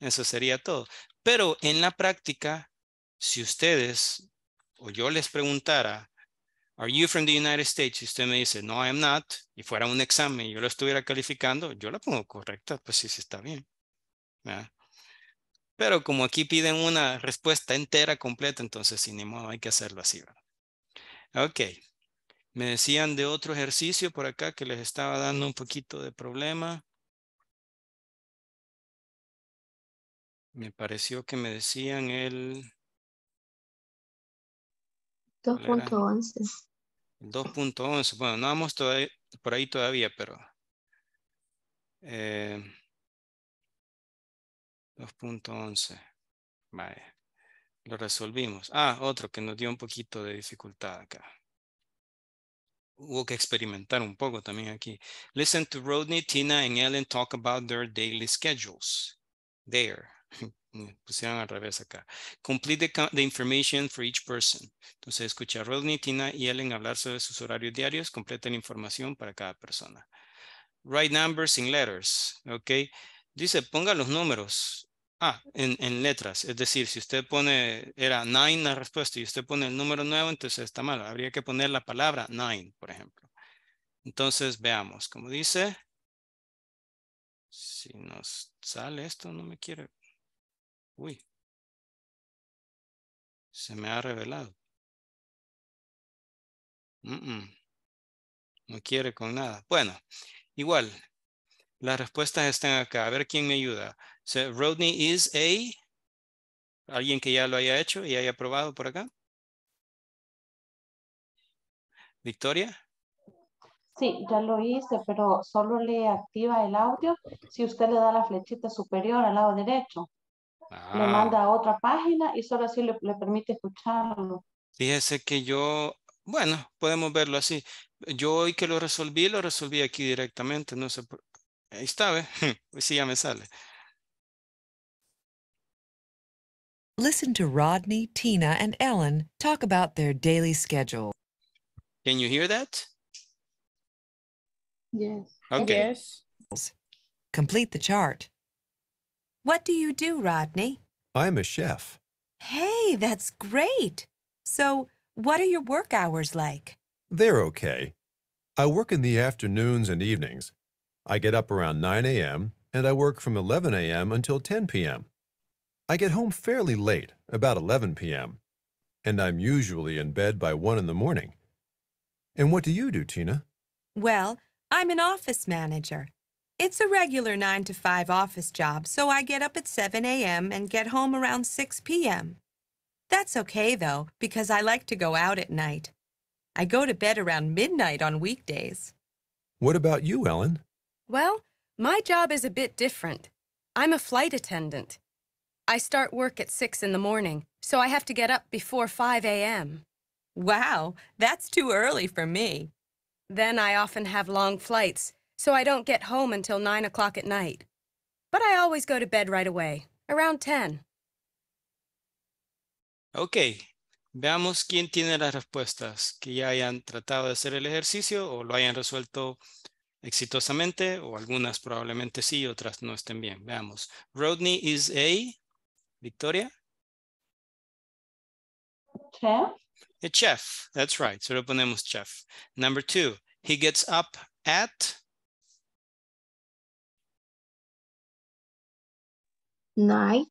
Speaker 1: Eso sería todo. Pero en la práctica, si ustedes o yo les preguntara, Are you from the United States? Y usted me dice, no, I am not, y fuera un examen y yo lo estuviera calificando, yo la pongo correcta, pues sí, sí está bien. Pero como aquí piden una respuesta entera, completa, entonces sin ni modo hay que hacerlo así. Ok. Me decían de otro ejercicio por acá que les estaba dando un poquito de problema. Me pareció que me decían el... ¿cuál era?
Speaker 17: 2.11.
Speaker 1: El 2.11. Bueno, no vamos todavía, por ahí todavía, pero... eh, 2.11. Vale. Lo resolvimos. Ah, otro que nos dio un poquito de dificultad acá. Hubo que experimentar un poco también aquí. Listen to Rodney, Tina, and Ellen talk about their daily schedules. There. Pusieron al revés acá. Complete the, the information for each person. Entonces, escucha a Rodney, Tina y Ellen hablar sobre sus horarios diarios. Completa la información para cada persona. Write numbers in letters. Ok. Dice, ponga los números. Ah, en, en letras. Es decir, si usted pone, era nine la respuesta y usted pone el número nuevo, entonces está mal. Habría que poner la palabra nine, por ejemplo. Entonces, veamos. Como dice, si nos sale esto, no me quiere. Uy. Se me ha revelado. No quiere con nada. Bueno, igual. Las respuestas están acá. A ver quién me ayuda. So, Rodney is a. ¿Alguien que ya lo haya hecho y haya probado por acá? Victoria.
Speaker 14: Sí, ya lo hice, pero solo le activa el audio si usted le da la flechita superior al lado derecho. Le
Speaker 1: Ah.
Speaker 14: manda a otra página y solo así le, le permite escucharlo.
Speaker 1: Fíjese que yo, bueno, podemos verlo así. Yo hoy que lo resolví, lo resolví aquí directamente, no sé. Ahí está, ¿ve? Pues sí, ya me sale.
Speaker 18: Listen to Rodney, Tina, and Ellen talk about their daily schedule.
Speaker 1: Can you hear that?
Speaker 19: Yes.
Speaker 1: Okay.
Speaker 18: Complete the chart.
Speaker 17: What do you do, Rodney?
Speaker 20: I'm a chef.
Speaker 17: Hey, that's great. So, what are your work hours like?
Speaker 20: They're okay. I work in the afternoons and evenings. I get up around 9 a.m. and I work from 11 a.m. until 10 p.m. I get home fairly late, about 11 p.m., and I'm usually in bed by 1 in the morning. And what do you do, Tina?
Speaker 17: Well, I'm an office manager. It's a regular 9 to 5 office job, so I get up at 7 a.m. and get home around 6 p.m. That's okay, though, because I like to go out at night. I go to bed around midnight on weekdays.
Speaker 20: What about you, Ellen?
Speaker 21: Well, my job is a bit different. I'm a flight attendant. I start work at 6 in the morning, so I have to get up before 5 a.m.
Speaker 17: Wow, that's too early for me.
Speaker 21: Then I often have long flights, so I don't get home until 9 o'clock at night. But I always go to bed right away, around 10.
Speaker 1: Ok, veamos quién tiene las respuestas, que ya hayan tratado de hacer el ejercicio o lo hayan resuelto exitosamente o algunas probablemente sí, otras no estén bien. Veamos. Rodney is a, Victoria?
Speaker 14: Chef.
Speaker 1: A chef, that's right. So le ponemos chef. Number two, he gets up at
Speaker 2: Nine.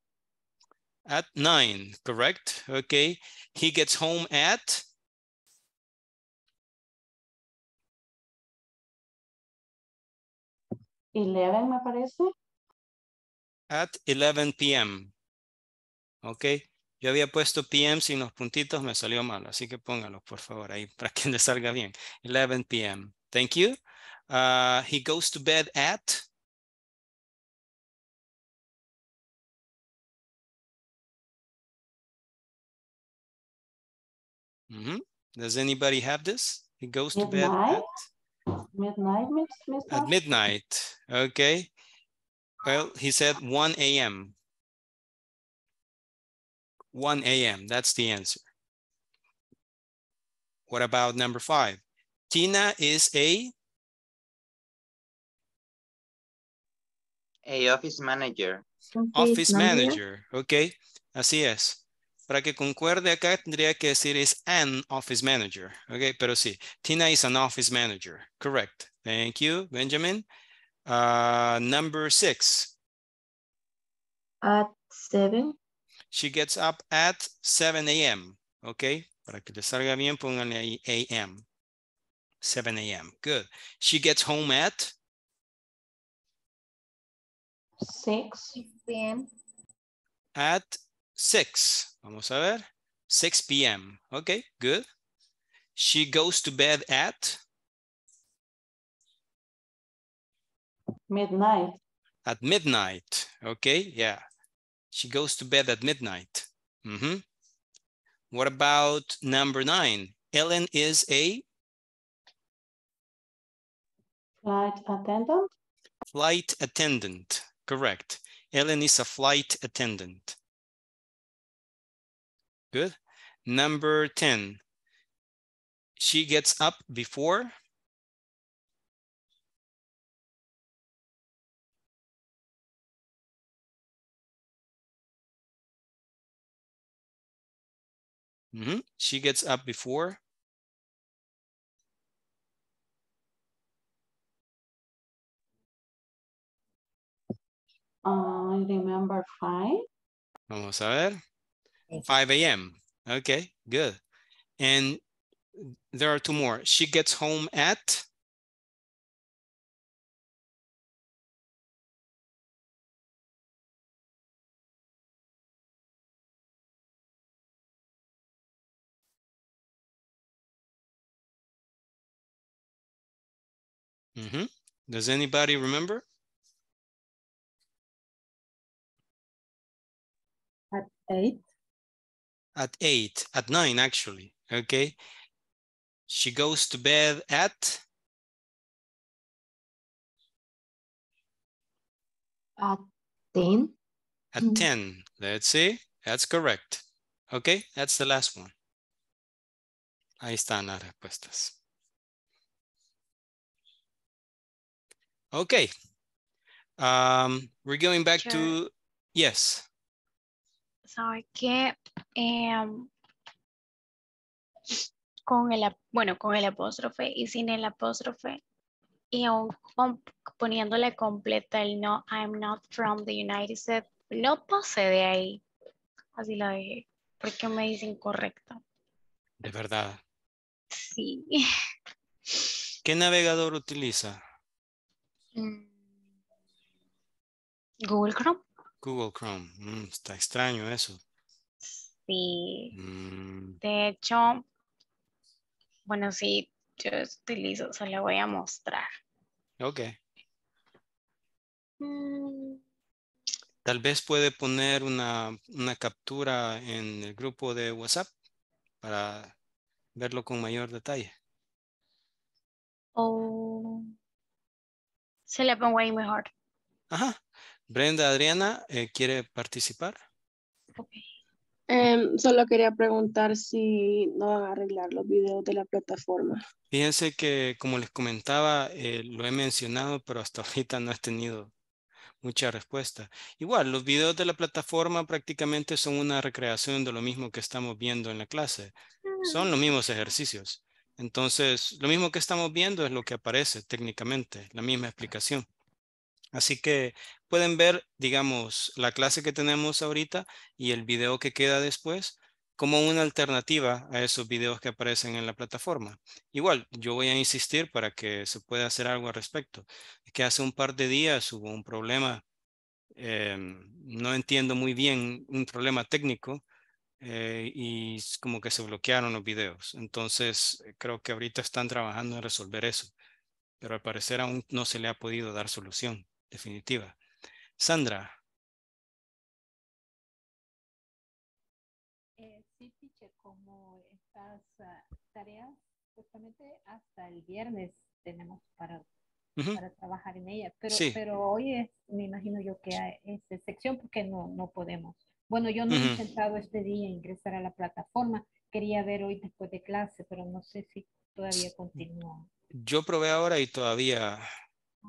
Speaker 1: at nine, correct? Okay. He gets home at
Speaker 14: 11 me parece.
Speaker 1: at 11 p.m. Ok. Yo había puesto p.m. sin los puntitos, me salió mal, así que pónganlos por favor ahí para que le salga bien. 11 p.m. Thank you. Uh, he goes to bed at Mhm. Does anybody have this? He goes to bed at
Speaker 14: Midnight, miss, miss.
Speaker 1: At midnight, okay. Well, he said 1 a.m. 1 a.m., that's the answer. What about number five? Tina is a,
Speaker 10: A office manager.
Speaker 1: office manager, okay. Así es. Para que concuerde acá tendría que decir is an office manager, okay. Pero sí, Tina is an office manager, correct. Thank you, Benjamin. Uh, number six,
Speaker 2: At seven.
Speaker 1: She gets up at 7 a.m. Okay, para que le salga bien, pónganle ahí a.m. 7 a.m. Good. She gets home at
Speaker 14: 6.
Speaker 2: p.m.
Speaker 1: at 6. Vamos a ver. 6 p.m. Okay, good. She goes to bed at
Speaker 14: Midnight.
Speaker 1: at midnight. Okay, yeah. She goes to bed at midnight. Mm -hmm. What about number nine? Ellen is a
Speaker 14: Flight attendant.
Speaker 1: flight attendant. Correct. Ellen is a flight attendant. Good. Number 10. She gets up before Mhm. She gets up before
Speaker 14: I remember 5.
Speaker 1: Vamos a ver. 5 a.m. Okay, good. And there are two more. She gets home at Mhm. Does anybody remember?
Speaker 4: At eight.
Speaker 1: At eight, at nine, actually. Okay. She goes to bed at
Speaker 14: At 10.
Speaker 1: at 10. Let's see. That's correct. Okay, that's the last one. Ahí están las respuestas. Okay. Um, we're going back to, yes.
Speaker 15: ¿Sabe qué? Em, con el, bueno, con el apóstrofe y sin el apóstrofe y aún poniéndole completa el no, I'm not from the United States, no pasé de ahí. Así la dejé. Porque me dice incorrecto.
Speaker 1: De verdad.
Speaker 15: Sí.
Speaker 1: ¿Qué navegador utiliza?
Speaker 15: Mm. Google Chrome.
Speaker 1: Google Chrome. Mm, está extraño eso.
Speaker 15: Sí.
Speaker 1: Mm,
Speaker 15: De hecho, bueno, sí, yo utilizo, se le voy a mostrar.
Speaker 1: ok.
Speaker 15: Mm,
Speaker 1: Tal vez puede poner una, una captura en el grupo de WhatsApp para verlo con mayor detalle.
Speaker 15: O se le pongo ahí mejor.
Speaker 1: Ajá. Brenda, Adriana, eh, ¿quiere participar?
Speaker 22: Em, solo quería preguntar si no van a arreglar los videos de la plataforma.
Speaker 1: Fíjense que, como les comentaba, eh, lo he mencionado, pero hasta ahorita no he tenido mucha respuesta. Igual, los videos de la plataforma prácticamente son una recreación de lo mismo que estamos viendo en la clase. Son los mismos ejercicios. Entonces, lo mismo que estamos viendo es lo que aparece técnicamente, la misma explicación. Así que pueden ver, digamos, la clase que tenemos ahorita y el video que queda después como una alternativa a esos videos que aparecen en la plataforma. Igual, yo voy a insistir para que se pueda hacer algo al respecto. Es que hace un par de días hubo un problema, em, no entiendo muy bien, un problema técnico eh, y como que se bloquearon los videos. Entonces, eh, creo que ahorita están trabajando en resolver eso, pero al parecer aún no se le ha podido dar solución definitiva. Sandra,
Speaker 23: Eh, sí, teacher, como estas ah, tareas, justamente hasta el viernes tenemos para,
Speaker 1: Ujú.
Speaker 23: para trabajar en ellas, pero,
Speaker 1: Sí.
Speaker 23: pero hoy es, me imagino yo que es excepción porque no, no podemos. Bueno, yo no he
Speaker 1: Ujú.
Speaker 23: intentado este día ingresar a la plataforma, quería ver hoy después de clase, pero no sé si todavía continúa.
Speaker 1: yo probé ahora y todavía,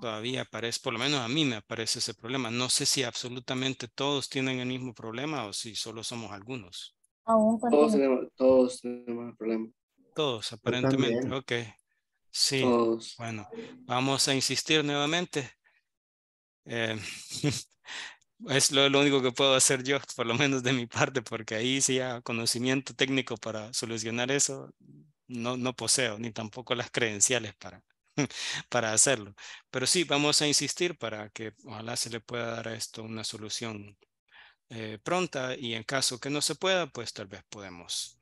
Speaker 1: todavía aparece, por lo menos a mí me aparece ese problema. No sé si absolutamente todos tienen el mismo problema o si solo somos algunos.
Speaker 12: Aún
Speaker 9: Todos tenemos, todos tenemos el problema.
Speaker 1: Todos, aparentemente.
Speaker 3: también.
Speaker 1: Ok. Sí.
Speaker 9: Todos.
Speaker 1: Bueno, vamos a insistir nuevamente. Eh, es lo, lo único que puedo hacer yo, por lo menos de mi parte, porque ahí sí ya conocimiento técnico para solucionar eso no, no poseo, ni tampoco las credenciales para, para hacerlo. Pero sí, vamos a insistir para que ojalá se le pueda dar a esto una solución eh, pronta y en caso que no se pueda, pues tal vez podemos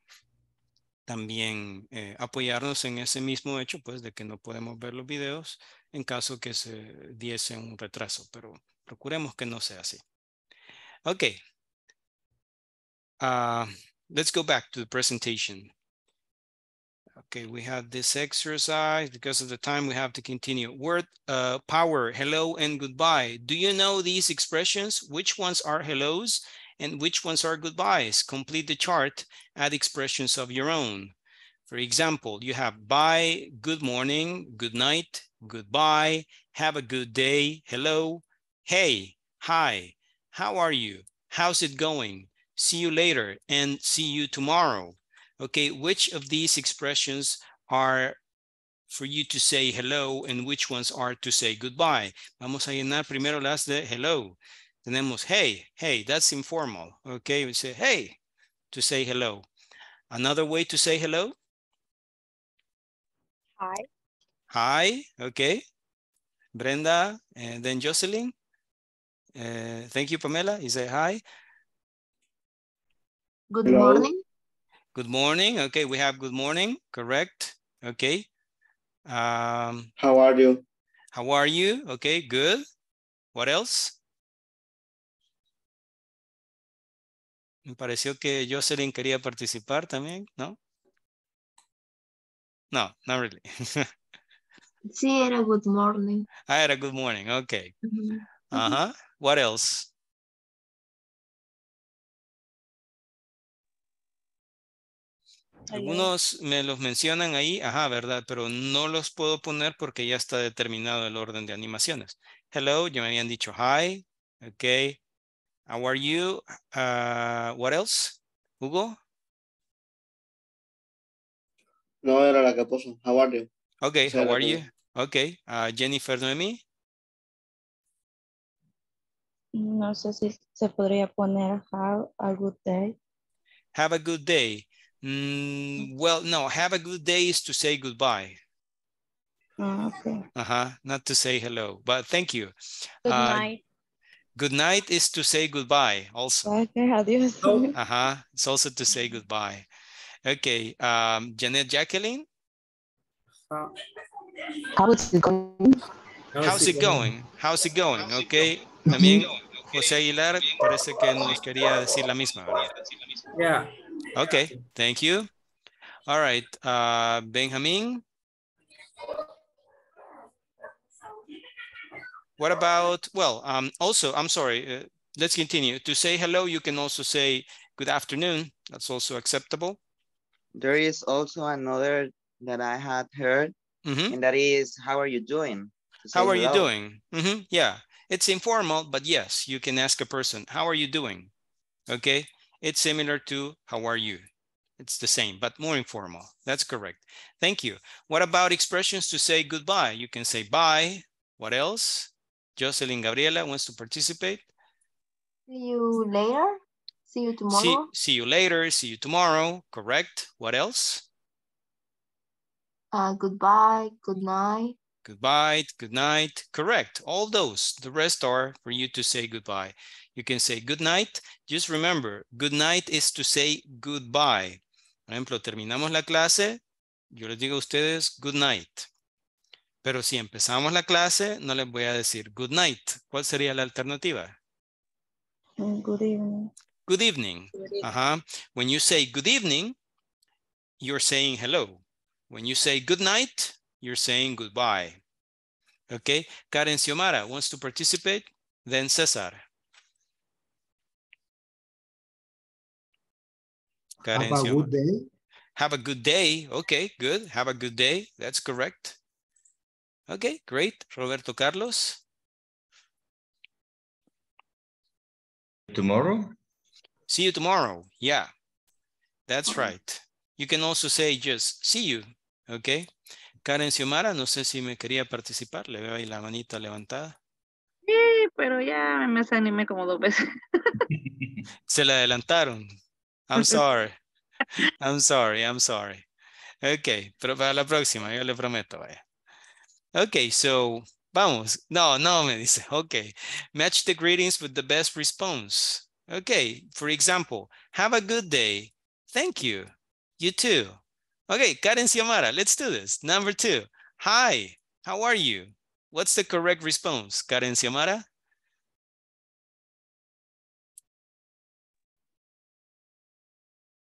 Speaker 1: también eh, apoyarnos en ese mismo hecho, pues de que no podemos ver los videos en caso que se diese un retraso, pero procuremos que no sea así. Okay. Uh, let's go back to the presentation. Okay, we have this exercise. Because of the time, we have to continue. Word uh, power, hello and goodbye. Do you know these expressions? Which ones are hellos and which ones are goodbyes? Complete the chart, add expressions of your own. For example, you have bye, good morning, good night, goodbye, have a good day, hello, hey, hi, how are you? How's it going? See you later and see you tomorrow. Okay, which of these expressions are for you to say hello and which ones are to say goodbye? Vamos a llenar primero las de hello. Tenemos hey, hey, that's informal. Okay, we say hey to say hello. Another way to say hello?
Speaker 15: Hi.
Speaker 1: Hi, okay. Brenda, and then Jocelyn. Uh, thank you, Pamela. You say hi.
Speaker 14: Good
Speaker 9: Hello.
Speaker 14: morning.
Speaker 1: Good morning. Okay, we have good morning. Correct. Okay. Um,
Speaker 9: How are you?
Speaker 1: how are you? Okay, good. What else? Me pareció que Jocelyn quería participar también, ¿no? No, not really.
Speaker 24: Sí, era good morning.
Speaker 1: ah, era good morning, okay.
Speaker 24: Ujú.
Speaker 1: Uh-huh. What else? Algunos me los mencionan ahí, ajá, ¿verdad? Pero no los puedo poner porque ya está determinado el orden de animaciones. Hello, ya me habían dicho hi, okay. How are you? Uh, what else? Hugo?
Speaker 9: No era la que puso. How are you?
Speaker 1: Okay,
Speaker 9: Esa
Speaker 1: how
Speaker 9: era
Speaker 1: are you? Okay. Uh, Jennifer Noemi?
Speaker 2: No sé si se podría poner have a good day.
Speaker 1: Have a good day. Mm, well, no, have a good day is to say goodbye.
Speaker 2: Ah, okay.
Speaker 1: Uh-huh, not to say hello, but thank you.
Speaker 15: Good
Speaker 1: Uh,
Speaker 15: night.
Speaker 1: Good night is to say goodbye also.
Speaker 2: Okay, adiós.
Speaker 1: Uh-huh, it's also to say goodbye. Okay, um, Janet Jacqueline,
Speaker 11: How is it going?
Speaker 1: how's it going? How's it going? Okay, también José Aguilar parece que nos quería decir la misma, ¿verdad?
Speaker 13: Yeah.
Speaker 1: Okay, thank you. All right, uh, Benjamin. What about, well, um, also, I'm sorry, uh, let's continue. To say hello, you can also say good afternoon. That's also acceptable.
Speaker 10: There is also another that I had heard,
Speaker 1: Mhm.
Speaker 10: and that is, how are you doing?
Speaker 1: How are you
Speaker 10: hello.
Speaker 1: doing? Mhm, Yeah, it's informal, but yes, you can ask a person, how are you doing? Okay, it's similar to how are you? It's the same, but more informal. That's correct. Thank you. What about expressions to say goodbye? You can say bye. What else? Jocelyn Gabriela wants to participate.
Speaker 24: See you later. See you
Speaker 1: See,
Speaker 24: tomorrow.
Speaker 1: see you later. See you tomorrow. Correct. What else?
Speaker 24: Uh, goodbye. Good night.
Speaker 1: Goodbye, good night. Correct. All those. The rest are for you to say goodbye. You can say good night. Just remember, good night is to say goodbye. Por ejemplo, terminamos la clase, yo les digo a ustedes good night. Pero si empezamos la clase, no les voy a decir good night. ¿Cuál sería la alternativa?
Speaker 2: Mm, Good evening.
Speaker 1: Good evening. Uh-huh. When you say good evening, you're saying hello. When you say good night, you're saying goodbye. Okay. Karen Xiomara wants to participate. Then Cesar. Karen
Speaker 3: Have a
Speaker 1: Xiomara.
Speaker 3: good day.
Speaker 1: Have a good day. Okay, good. Have a good day. That's correct. Okay, great. Roberto Carlos.
Speaker 25: Tomorrow?
Speaker 1: See you tomorrow. Yeah, that's right. You can also say just see you. Okay. Karen Xiomara, no sé si me quería participar. Le veo ahí la manita levantada.
Speaker 26: Sí, pero ya me desanimé como dos veces.
Speaker 1: Se la adelantaron. I'm sorry. I'm sorry. I'm sorry. Okay, pero para la próxima, yo le prometo, vaya. Okay, so vamos. No, no, me dice. Okay, match the greetings with the best response. Okay, for example, have a good day. Thank you. You too. Okay, Karen Xiomara, let's do this. Number two. Hi, how are you? What's the correct response, Karen Xiomara?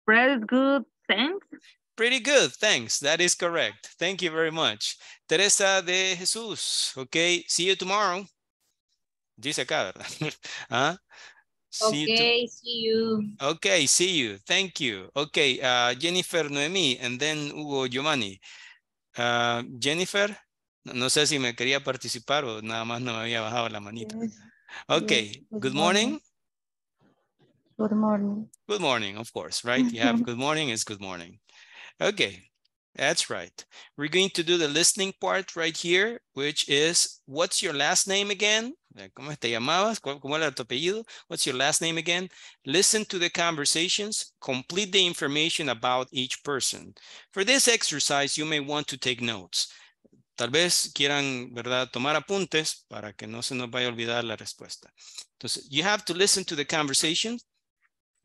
Speaker 26: Pretty good, thanks.
Speaker 1: Pretty good, thanks. That is correct. Thank you very much. Teresa de Jesús, okay, see you tomorrow. Dice acá, ¿verdad? ¿Ah? See you
Speaker 5: Okay, see you.
Speaker 1: Okay, see you. Thank you. Okay, uh, Jennifer Noemi and then Hugo Giovanni. Uh, Jennifer, no, no sé si me quería participar o nada más no me había bajado la manita. Okay,
Speaker 2: Yes, good
Speaker 1: good morning.
Speaker 2: Good morning.
Speaker 1: Good morning, of course, right? You have good morning, it's good morning. Okay, that's right. We're going to do the listening part right here, which is, what's your last name again? Eh, ¿Cómo te llamabas? ¿Cómo era tu apellido? What's your last name again? Listen to the conversations, complete the information about each person. For this exercise, you may want to take notes. Tal vez quieran, ¿verdad?, tomar apuntes para que no se nos vaya a olvidar la respuesta. Entonces, you have to listen to the conversation,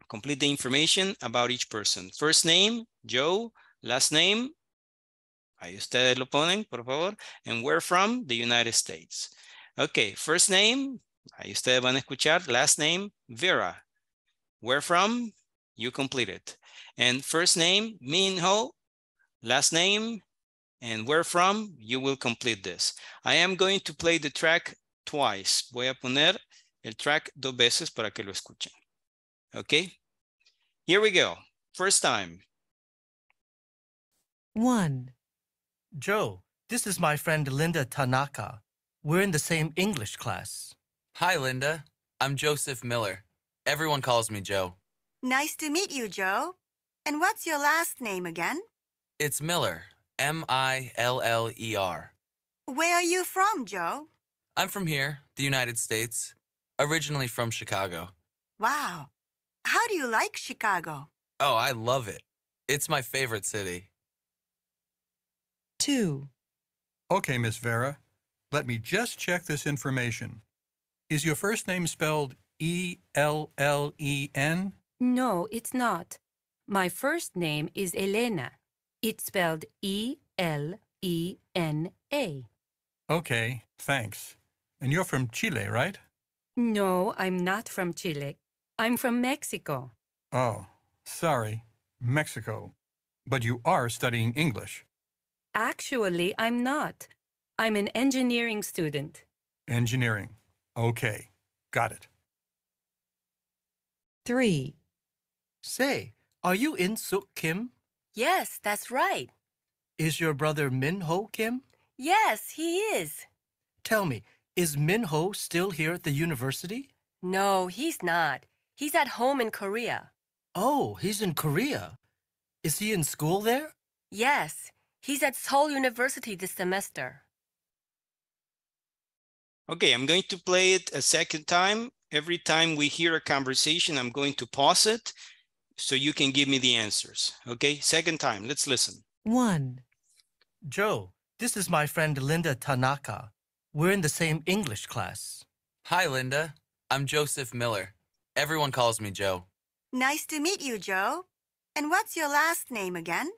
Speaker 1: complete the information about each person. First name, Joe. Last name, ahí ustedes lo ponen, por favor. And where from? The United States. Okay, first name, ahí ustedes van a escuchar. Last name, Vera. Where from? You complete it. And first name, Minho. Last name, and where from, you will complete this. I am going to play the track twice. Voy a poner el track dos veces para que lo escuchen. Okay? Here we go. First time.
Speaker 27: One.
Speaker 28: Joe, this is my friend Linda Tanaka. We're in the same English class.
Speaker 29: Hi, Linda. I'm Joseph Miller. Everyone calls me Joe.
Speaker 25: Nice to meet you, Joe. And what's your last name again?
Speaker 29: It's Miller. M-I-L-L-E-R.
Speaker 25: Where are you from, Joe?
Speaker 29: I'm from here, the United States. Originally from Chicago.
Speaker 25: Wow. How do you like Chicago?
Speaker 29: Oh, I love it. It's my favorite city.
Speaker 27: Two.
Speaker 30: Okay, Miss Vera. Let me just check this information. Is your first name spelled E E-L-L-E-N?
Speaker 31: No, it's not. My first name is Elena. It's spelled E L E N A.
Speaker 30: Okay, thanks. And you're from Chile, right?
Speaker 31: No, I'm not from Chile. I'm from Mexico.
Speaker 30: Oh, sorry, Mexico. But you are studying English.
Speaker 31: Actually, I'm not. I'm an engineering student.
Speaker 30: Engineering. Okay, got it.
Speaker 27: Three.
Speaker 28: Say, are you In Suk Kim?
Speaker 31: Yes, that's right.
Speaker 28: Is your brother Min Ho Kim?
Speaker 31: Yes, he is.
Speaker 28: Tell me, is Min Ho still here at the university?
Speaker 31: No, he's not. He's at home in Korea.
Speaker 28: Oh, he's in Korea. Is he in school there?
Speaker 31: Yes, he's at Seoul University this semester.
Speaker 1: Okay, I'm going to play it a second time. Every time we hear a conversation, I'm going to pause it so you can give me the answers. Okay, second time, let's listen.
Speaker 27: One.
Speaker 28: Joe, this is my friend Linda Tanaka. We're in the same English class.
Speaker 29: Hi, Linda. I'm Joseph Miller. Everyone calls me Joe.
Speaker 25: Nice to meet you, Joe. And what's your last name again?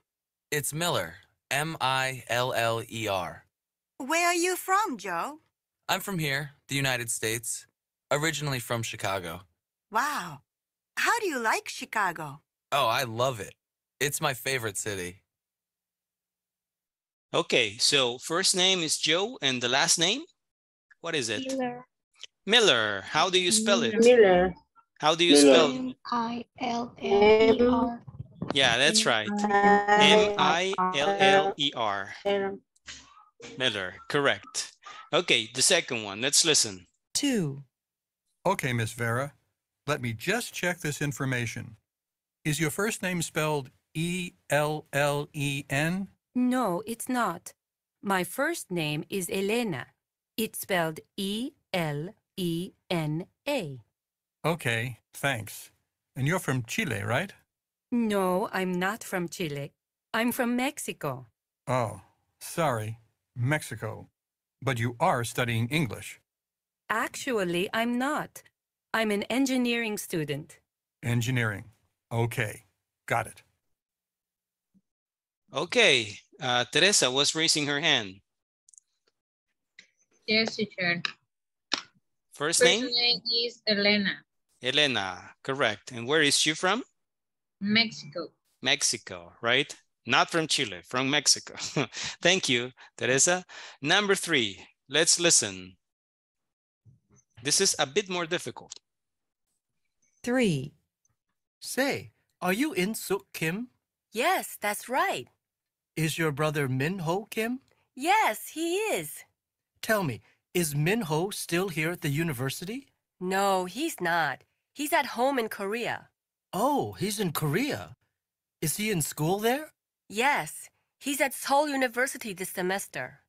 Speaker 29: It's Miller. M-I-L-L-E-R.
Speaker 25: Where are you from, Joe?
Speaker 29: I'm from here, the United States. Originally from Chicago.
Speaker 25: Wow. How do you like Chicago?
Speaker 29: Oh, I love it. It's my favorite city.
Speaker 1: Okay, so first name is Joe and the last name? What is it?
Speaker 15: Miller.
Speaker 1: Miller. How do you spell it?
Speaker 22: Miller.
Speaker 1: How do you
Speaker 22: Miller.
Speaker 1: spell?
Speaker 15: M-I-L-L-E-R.
Speaker 1: Yeah, that's right. M-I-L-L-E-R. Miller, correct. Okay, the second one, let's listen.
Speaker 27: Two.
Speaker 30: Okay, Miss Vera. Let me just check this information. Is your first name spelled E L L E N?
Speaker 31: No, it's not. My first name is Elena. It's spelled E L E N A.
Speaker 30: Okay, thanks. And you're from Chile, right?
Speaker 31: No, I'm not from Chile. I'm from Mexico.
Speaker 30: Oh, sorry, Mexico. But you are studying English.
Speaker 31: Actually, I'm not. I'm an engineering student.
Speaker 30: Engineering. Okay, got it.
Speaker 1: Okay, uh, Teresa was raising her hand.
Speaker 5: Yes, teacher.
Speaker 1: First
Speaker 5: First
Speaker 1: name?
Speaker 5: name is Elena,
Speaker 1: Elena, correct. And where is she from?
Speaker 5: Mexico.
Speaker 1: Mexico, right? Not from Chile, from Mexico. Thank you, Teresa. Number three, let's listen. This is a bit more difficult.
Speaker 27: Three.
Speaker 28: Say, are you In Suk Kim?
Speaker 31: Yes, that's right.
Speaker 28: Is your brother Min Ho Kim?
Speaker 31: Yes, he is.
Speaker 28: Tell me, is Min Ho still here at the university?
Speaker 31: No, he's not. He's at home in Korea.
Speaker 28: Oh, he's in Korea. Is he in school there?
Speaker 31: Yes, he's at Seoul University this semester.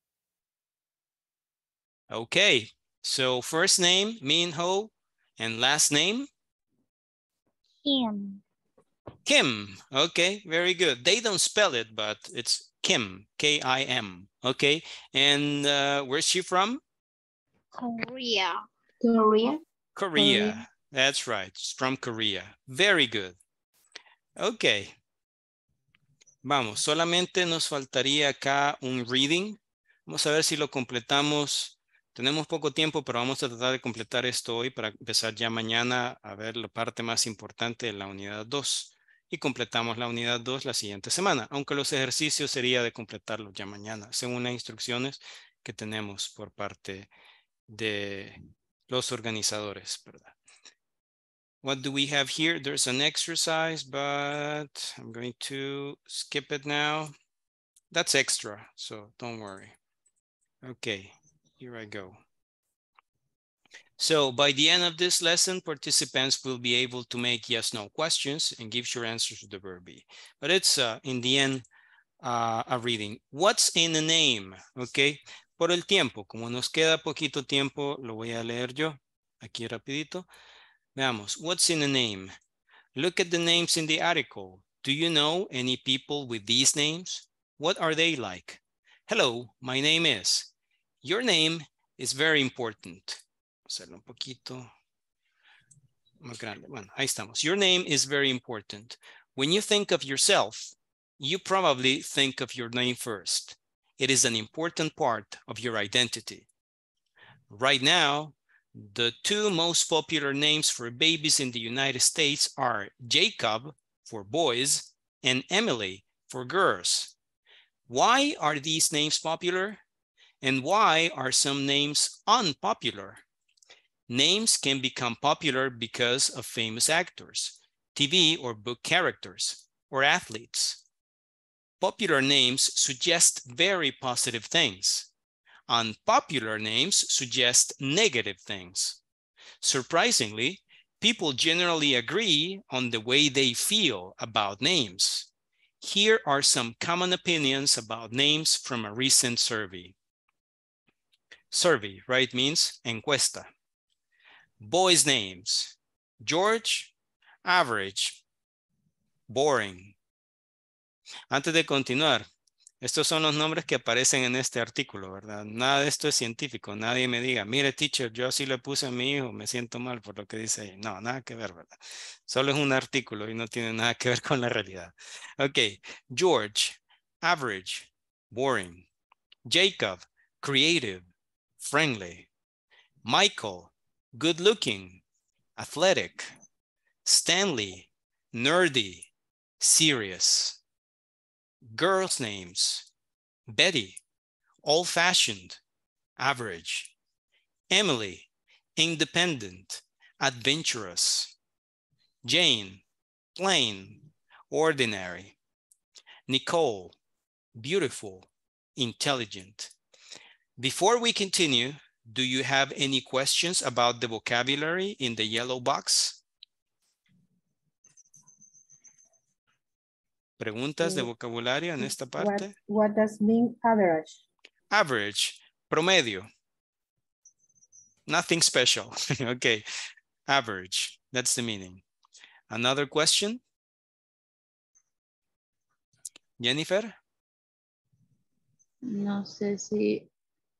Speaker 1: Okay, so first name, Min Ho, and last name?
Speaker 15: Kim.
Speaker 1: Kim. Okay, very good. They don't spell it, but it's Kim, K-I-M. Okay, and uh, where's she from?
Speaker 15: Korea.
Speaker 24: Korea.
Speaker 1: Korea. That's right, it's from Korea. Very good. Okay. Vamos, solamente nos faltaría acá un reading. Vamos a ver si lo completamos. Tenemos poco tiempo, pero vamos a tratar de completar esto hoy para empezar ya mañana a ver la parte más importante de la unidad 2. y completamos la unidad 2 la siguiente semana, aunque los ejercicios sería de completarlos ya mañana, según las instrucciones que tenemos por parte de los organizadores, ¿verdad? What do we have here? There's an exercise, but I'm going to skip it now. That's extra, so don't worry. Okay, here I go. So by the end of this lesson, participants will be able to make yes, no questions and give your answers to the verb. But it's uh, in the end uh, a reading. What's in the name? Okay, por el tiempo, como nos queda poquito tiempo, lo voy a leer yo aquí rapidito. Veamos, what's in a name? Look at the names in the article. Do you know any people with these names? What are they like? Hello, my name is. Your name is very important. Hacerlo un poquito más grande. Bueno, ahí estamos. Your name is very important. When you think of yourself, you probably think of your name first. It is an important part of your identity. Right now, the two most popular names for babies in the United States are Jacob for boys and Emily for girls. Why are these names popular? And why are some names unpopular? Names can become popular because of famous actors, TV or book characters, or athletes. Popular names suggest very positive things. Unpopular names suggest negative things. Surprisingly, people generally agree on the way they feel about names. Here are some common opinions about names from a recent survey. Survey, right, means encuesta. Boys' names. George, average, boring. Antes de continuar, estos son los nombres que aparecen en este artículo, ¿verdad? Nada de esto es científico. Nadie me diga, mire, teacher, yo así le puse a mi hijo, me siento mal por lo que dice ahí. No, nada que ver, ¿verdad? Solo es un artículo y no tiene nada que ver con la realidad. Ok, George, average, boring. Jacob, creative, friendly. Michael, good looking, athletic. Stanley, nerdy, serious. Girls' names, Betty, old-fashioned, average. Emily, independent, adventurous. Jane, plain, ordinary. Nicole, beautiful, intelligent. Before we continue, do you have any questions about the vocabulary in the yellow box? ¿Preguntas de vocabulario en esta parte?
Speaker 32: What, what does mean average?
Speaker 1: Average, promedio. Nothing special. okay, average. That's the meaning. Another question? Jennifer?
Speaker 2: No sé si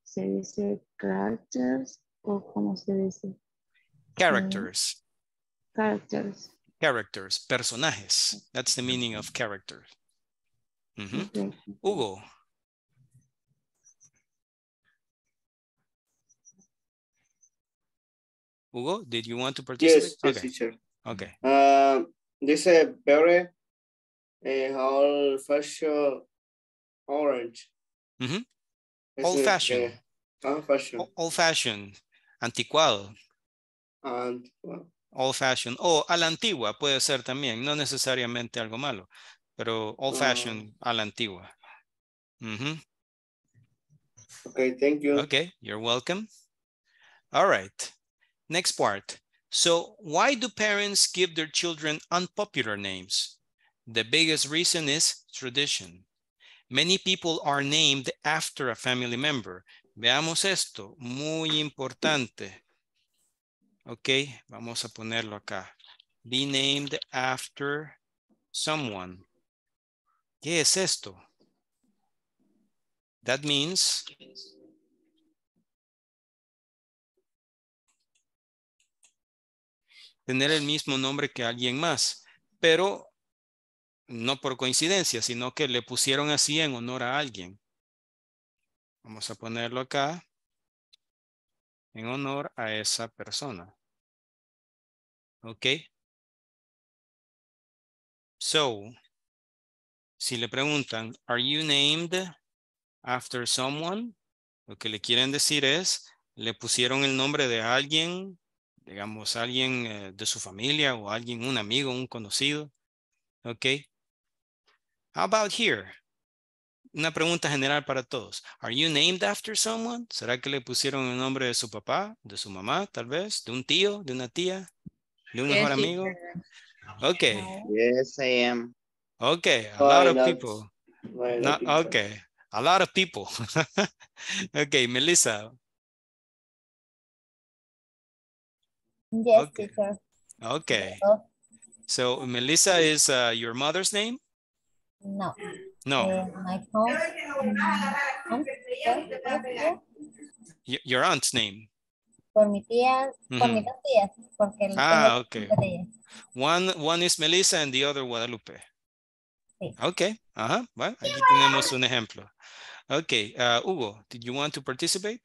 Speaker 2: se dice characters o cómo se dice.
Speaker 1: Characters.
Speaker 2: Characters.
Speaker 1: Characters, personajes. That's the meaning of character. Mm -hmm. Hugo. Hugo, did you want to participate?
Speaker 9: Yes, yes,
Speaker 1: okay.
Speaker 9: teacher.
Speaker 1: Okay.
Speaker 9: Um, this is very uh, old fashioned orange.
Speaker 1: Mm -hmm. Old fashioned.
Speaker 9: eh, old fashioned.
Speaker 1: Old fashioned. Anticuado.
Speaker 9: And, well,
Speaker 1: Old fashioned. O a la antigua puede ser también. No necesariamente algo malo. Pero old fashioned a la antigua. Mhm.
Speaker 9: okay, thank you.
Speaker 1: Okay, you're welcome. All right. Next part. So why do parents give their children unpopular names? The biggest reason is tradition. Many people are named after a family member. Veamos esto, muy importante. Ok, vamos a ponerlo acá. Be named after someone. ¿Qué es esto? That means tener el mismo nombre que alguien más, pero no por coincidencia, sino que le pusieron así en honor a alguien. Vamos a ponerlo acá en honor a esa persona. ¿Ok? So, si le preguntan, are you named after someone? Lo que le quieren decir es, le pusieron el nombre de alguien, digamos, alguien eh, de su familia o alguien, un amigo, un conocido. Ok. How about here? Una pregunta general para todos. Are you named after someone? ¿Será que le pusieron el nombre de su papá, de su mamá, tal vez? ¿De un tío, de una tía, de un mejor amigo? Okay.
Speaker 10: Yes, I am.
Speaker 1: Okay, a lot of people. No, okay, a lot of people. okay, Melissa.
Speaker 33: Yes,
Speaker 1: Okay.
Speaker 33: teacher.
Speaker 1: Okay. So Melissa is uh, your mother's name?
Speaker 33: no.
Speaker 1: No,
Speaker 33: my home. mm, home, ¿qué? ¿Qué?
Speaker 1: y- your aunt's name.
Speaker 33: Por mi tía, por mis tías, porque
Speaker 1: Ah, okay. One, one is Melissa and the other Guadalupe.
Speaker 33: Sí.
Speaker 1: Okay, ajá, bueno, aquí tenemos un ejemplo. Okay, uh, Hugo, did you want to participate?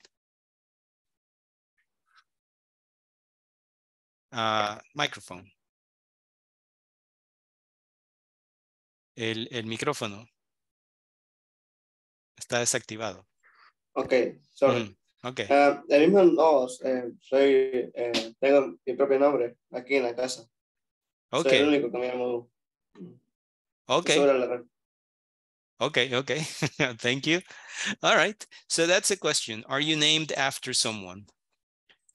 Speaker 1: Uh, microphone. El, el micrófono está desactivado.
Speaker 9: Ok, sorry.
Speaker 1: Ujú, Okay.
Speaker 9: Ah, el mismo no, eh, soy, eh, tengo mi propio nombre aquí en la casa. Soy
Speaker 1: Okay.
Speaker 9: el único que me llamo red.
Speaker 1: Okay, okay. Thank you. All right. So that's a question. Are you named after someone?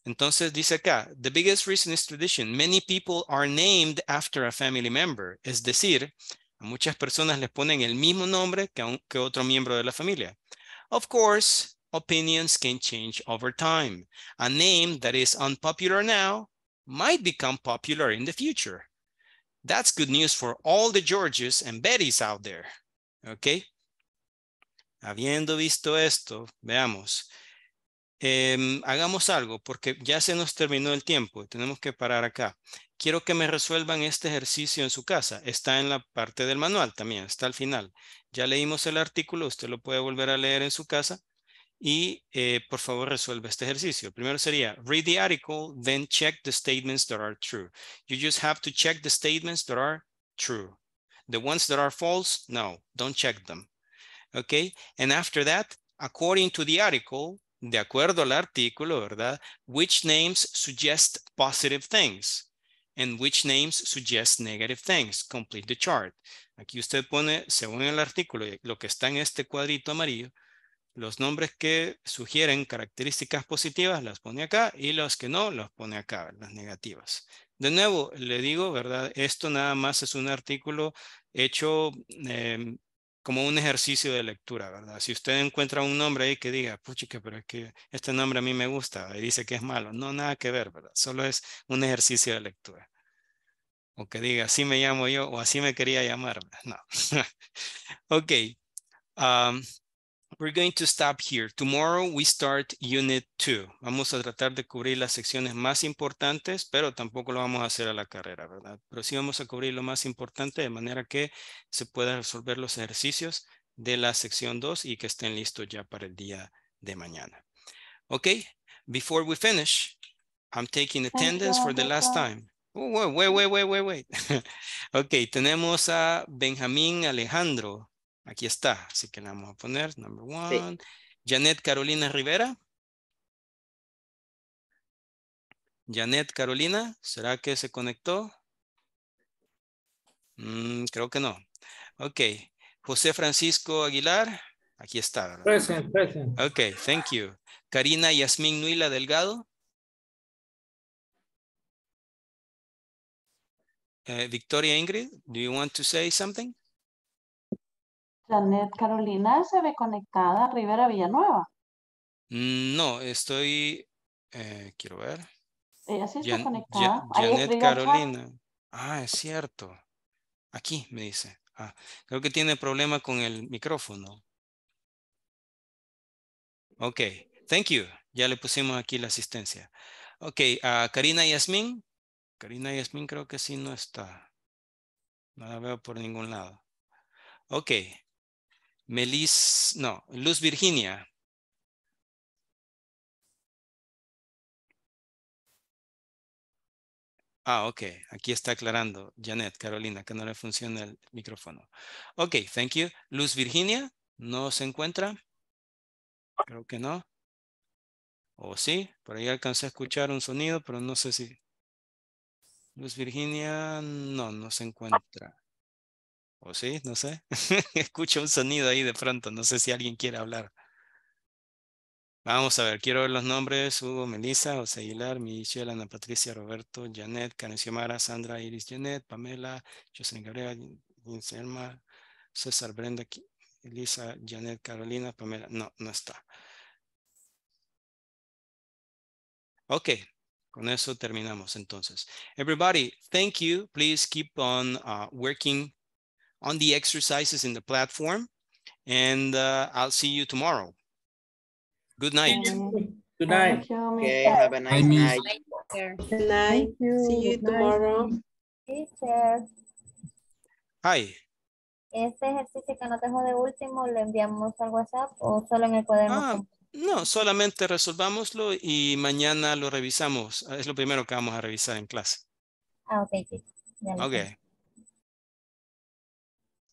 Speaker 1: Entonces dice acá, the biggest reason is tradition. Many people are named after a family member. Es decir, a muchas personas les ponen el mismo nombre que, un- que otro miembro de la familia. Of course, opinions can change over time. A name that is unpopular now might become popular in the future. That's good news for all the Georges and Bettys out there. ¿Ok? Habiendo visto esto, veamos. Em, hagamos algo porque ya se nos terminó el tiempo. Tenemos que parar acá. Quiero que me resuelvan este ejercicio en su casa. Está en la parte del manual también, está al final. Ya leímos el artículo, usted lo puede volver a leer en su casa y eh, por favor resuelva este ejercicio. Primero sería read the article, then check the statements that are true. You just have to check the statements that are true. The ones that are false, no, don't check them. Okay, and after that, according to the article, de acuerdo al artículo, ¿verdad? Which names suggest positive things and which names suggest negative things? Complete the chart. Aquí usted pone, según el artículo, lo que está en este cuadrito amarillo, los nombres que sugieren características positivas las pone acá y los que no los pone acá, las negativas. De nuevo, le digo, ¿verdad? Esto nada más es un artículo hecho em, como un ejercicio de lectura, ¿verdad? Si usted encuentra un nombre ahí que diga, puchica, pero es que este nombre a mí me gusta y dice que es malo, no, nada que ver, ¿verdad? Solo es un ejercicio de lectura. O que diga, así me llamo yo o así me quería llamar, no. ok. We're going to stop here. Tomorrow we start Unit 2. Vamos a tratar de cubrir las secciones más importantes, pero tampoco lo vamos a hacer a la carrera, ¿verdad? Pero sí vamos a cubrir lo más importante de manera que se puedan resolver los ejercicios de la sección 2 y que estén listos ya para el día de mañana. Okay, before we finish, I'm taking attendance for the last time. Oh, wait, wait, wait, wait, wait. ok, tenemos a Benjamín Alejandro. Aquí está, así que le vamos a poner number one. Janet Carolina Rivera. Janet Carolina, ¿será que se conectó? Mm, creo que no. Ok. José Francisco Aguilar, aquí está. ¿verdad?
Speaker 13: Present, present.
Speaker 1: Ok, thank you. Karina Yasmín Nuila Delgado. Eh, Victoria Ingrid, do you want to say something?
Speaker 14: Janet Carolina se ve conectada. Rivera Villanueva.
Speaker 1: Mm, No, estoy, eh, quiero ver.
Speaker 14: Ella sí está
Speaker 1: Jan-
Speaker 14: conectada.
Speaker 1: Janet
Speaker 14: chat.
Speaker 1: Carolina. Ah, es cierto. Aquí me dice. Ah, creo que tiene problema con el micrófono. Ok, thank you. Ya le pusimos aquí la asistencia. Ok, a Karina Yasmín. Karina Yasmín creo que sí no está. No la veo por ningún lado. Ok. Melis, no, Luz Virginia. Ah, ok. Aquí está aclarando Janet, Carolina, que no le funciona el micrófono. Ok, thank you. Luz Virginia, ¿no se encuentra? Creo que no. O sí, por ahí alcancé a escuchar un sonido, pero no sé si. Luz Virginia, no, no se encuentra. O sí, no sé. Escucho un sonido ahí de pronto, no sé si alguien quiere hablar. Vamos a ver, quiero ver los nombres. Hugo, Melissa, José Aguilar, Michelle, Ana Patricia, Roberto, Janet, Karen Xiomara, Sandra, Iris, Janet, Pamela, Jocelyn Gabriel, Elma, César, Brenda, Elisa, Janet, Carolina, Pamela. No, no está. Ok, con eso terminamos entonces. Everybody, thank you. Please keep on uh, working on the exercises in the platform and uh, I'll see you tomorrow. Good night.
Speaker 13: Good night.
Speaker 10: Okay, have a nice night.
Speaker 22: Good night.
Speaker 14: You.
Speaker 22: See you
Speaker 14: Good
Speaker 22: tomorrow.
Speaker 34: Teacher,
Speaker 1: Hi.
Speaker 34: este ejercicio que nos dejó de último, ¿le enviamos al WhatsApp o solo en el cuaderno?
Speaker 1: Ah, no, solamente resolvámoslo y mañana lo revisamos. Es lo primero que vamos a revisar en clase.
Speaker 34: Ah, ok, lo
Speaker 1: Ok.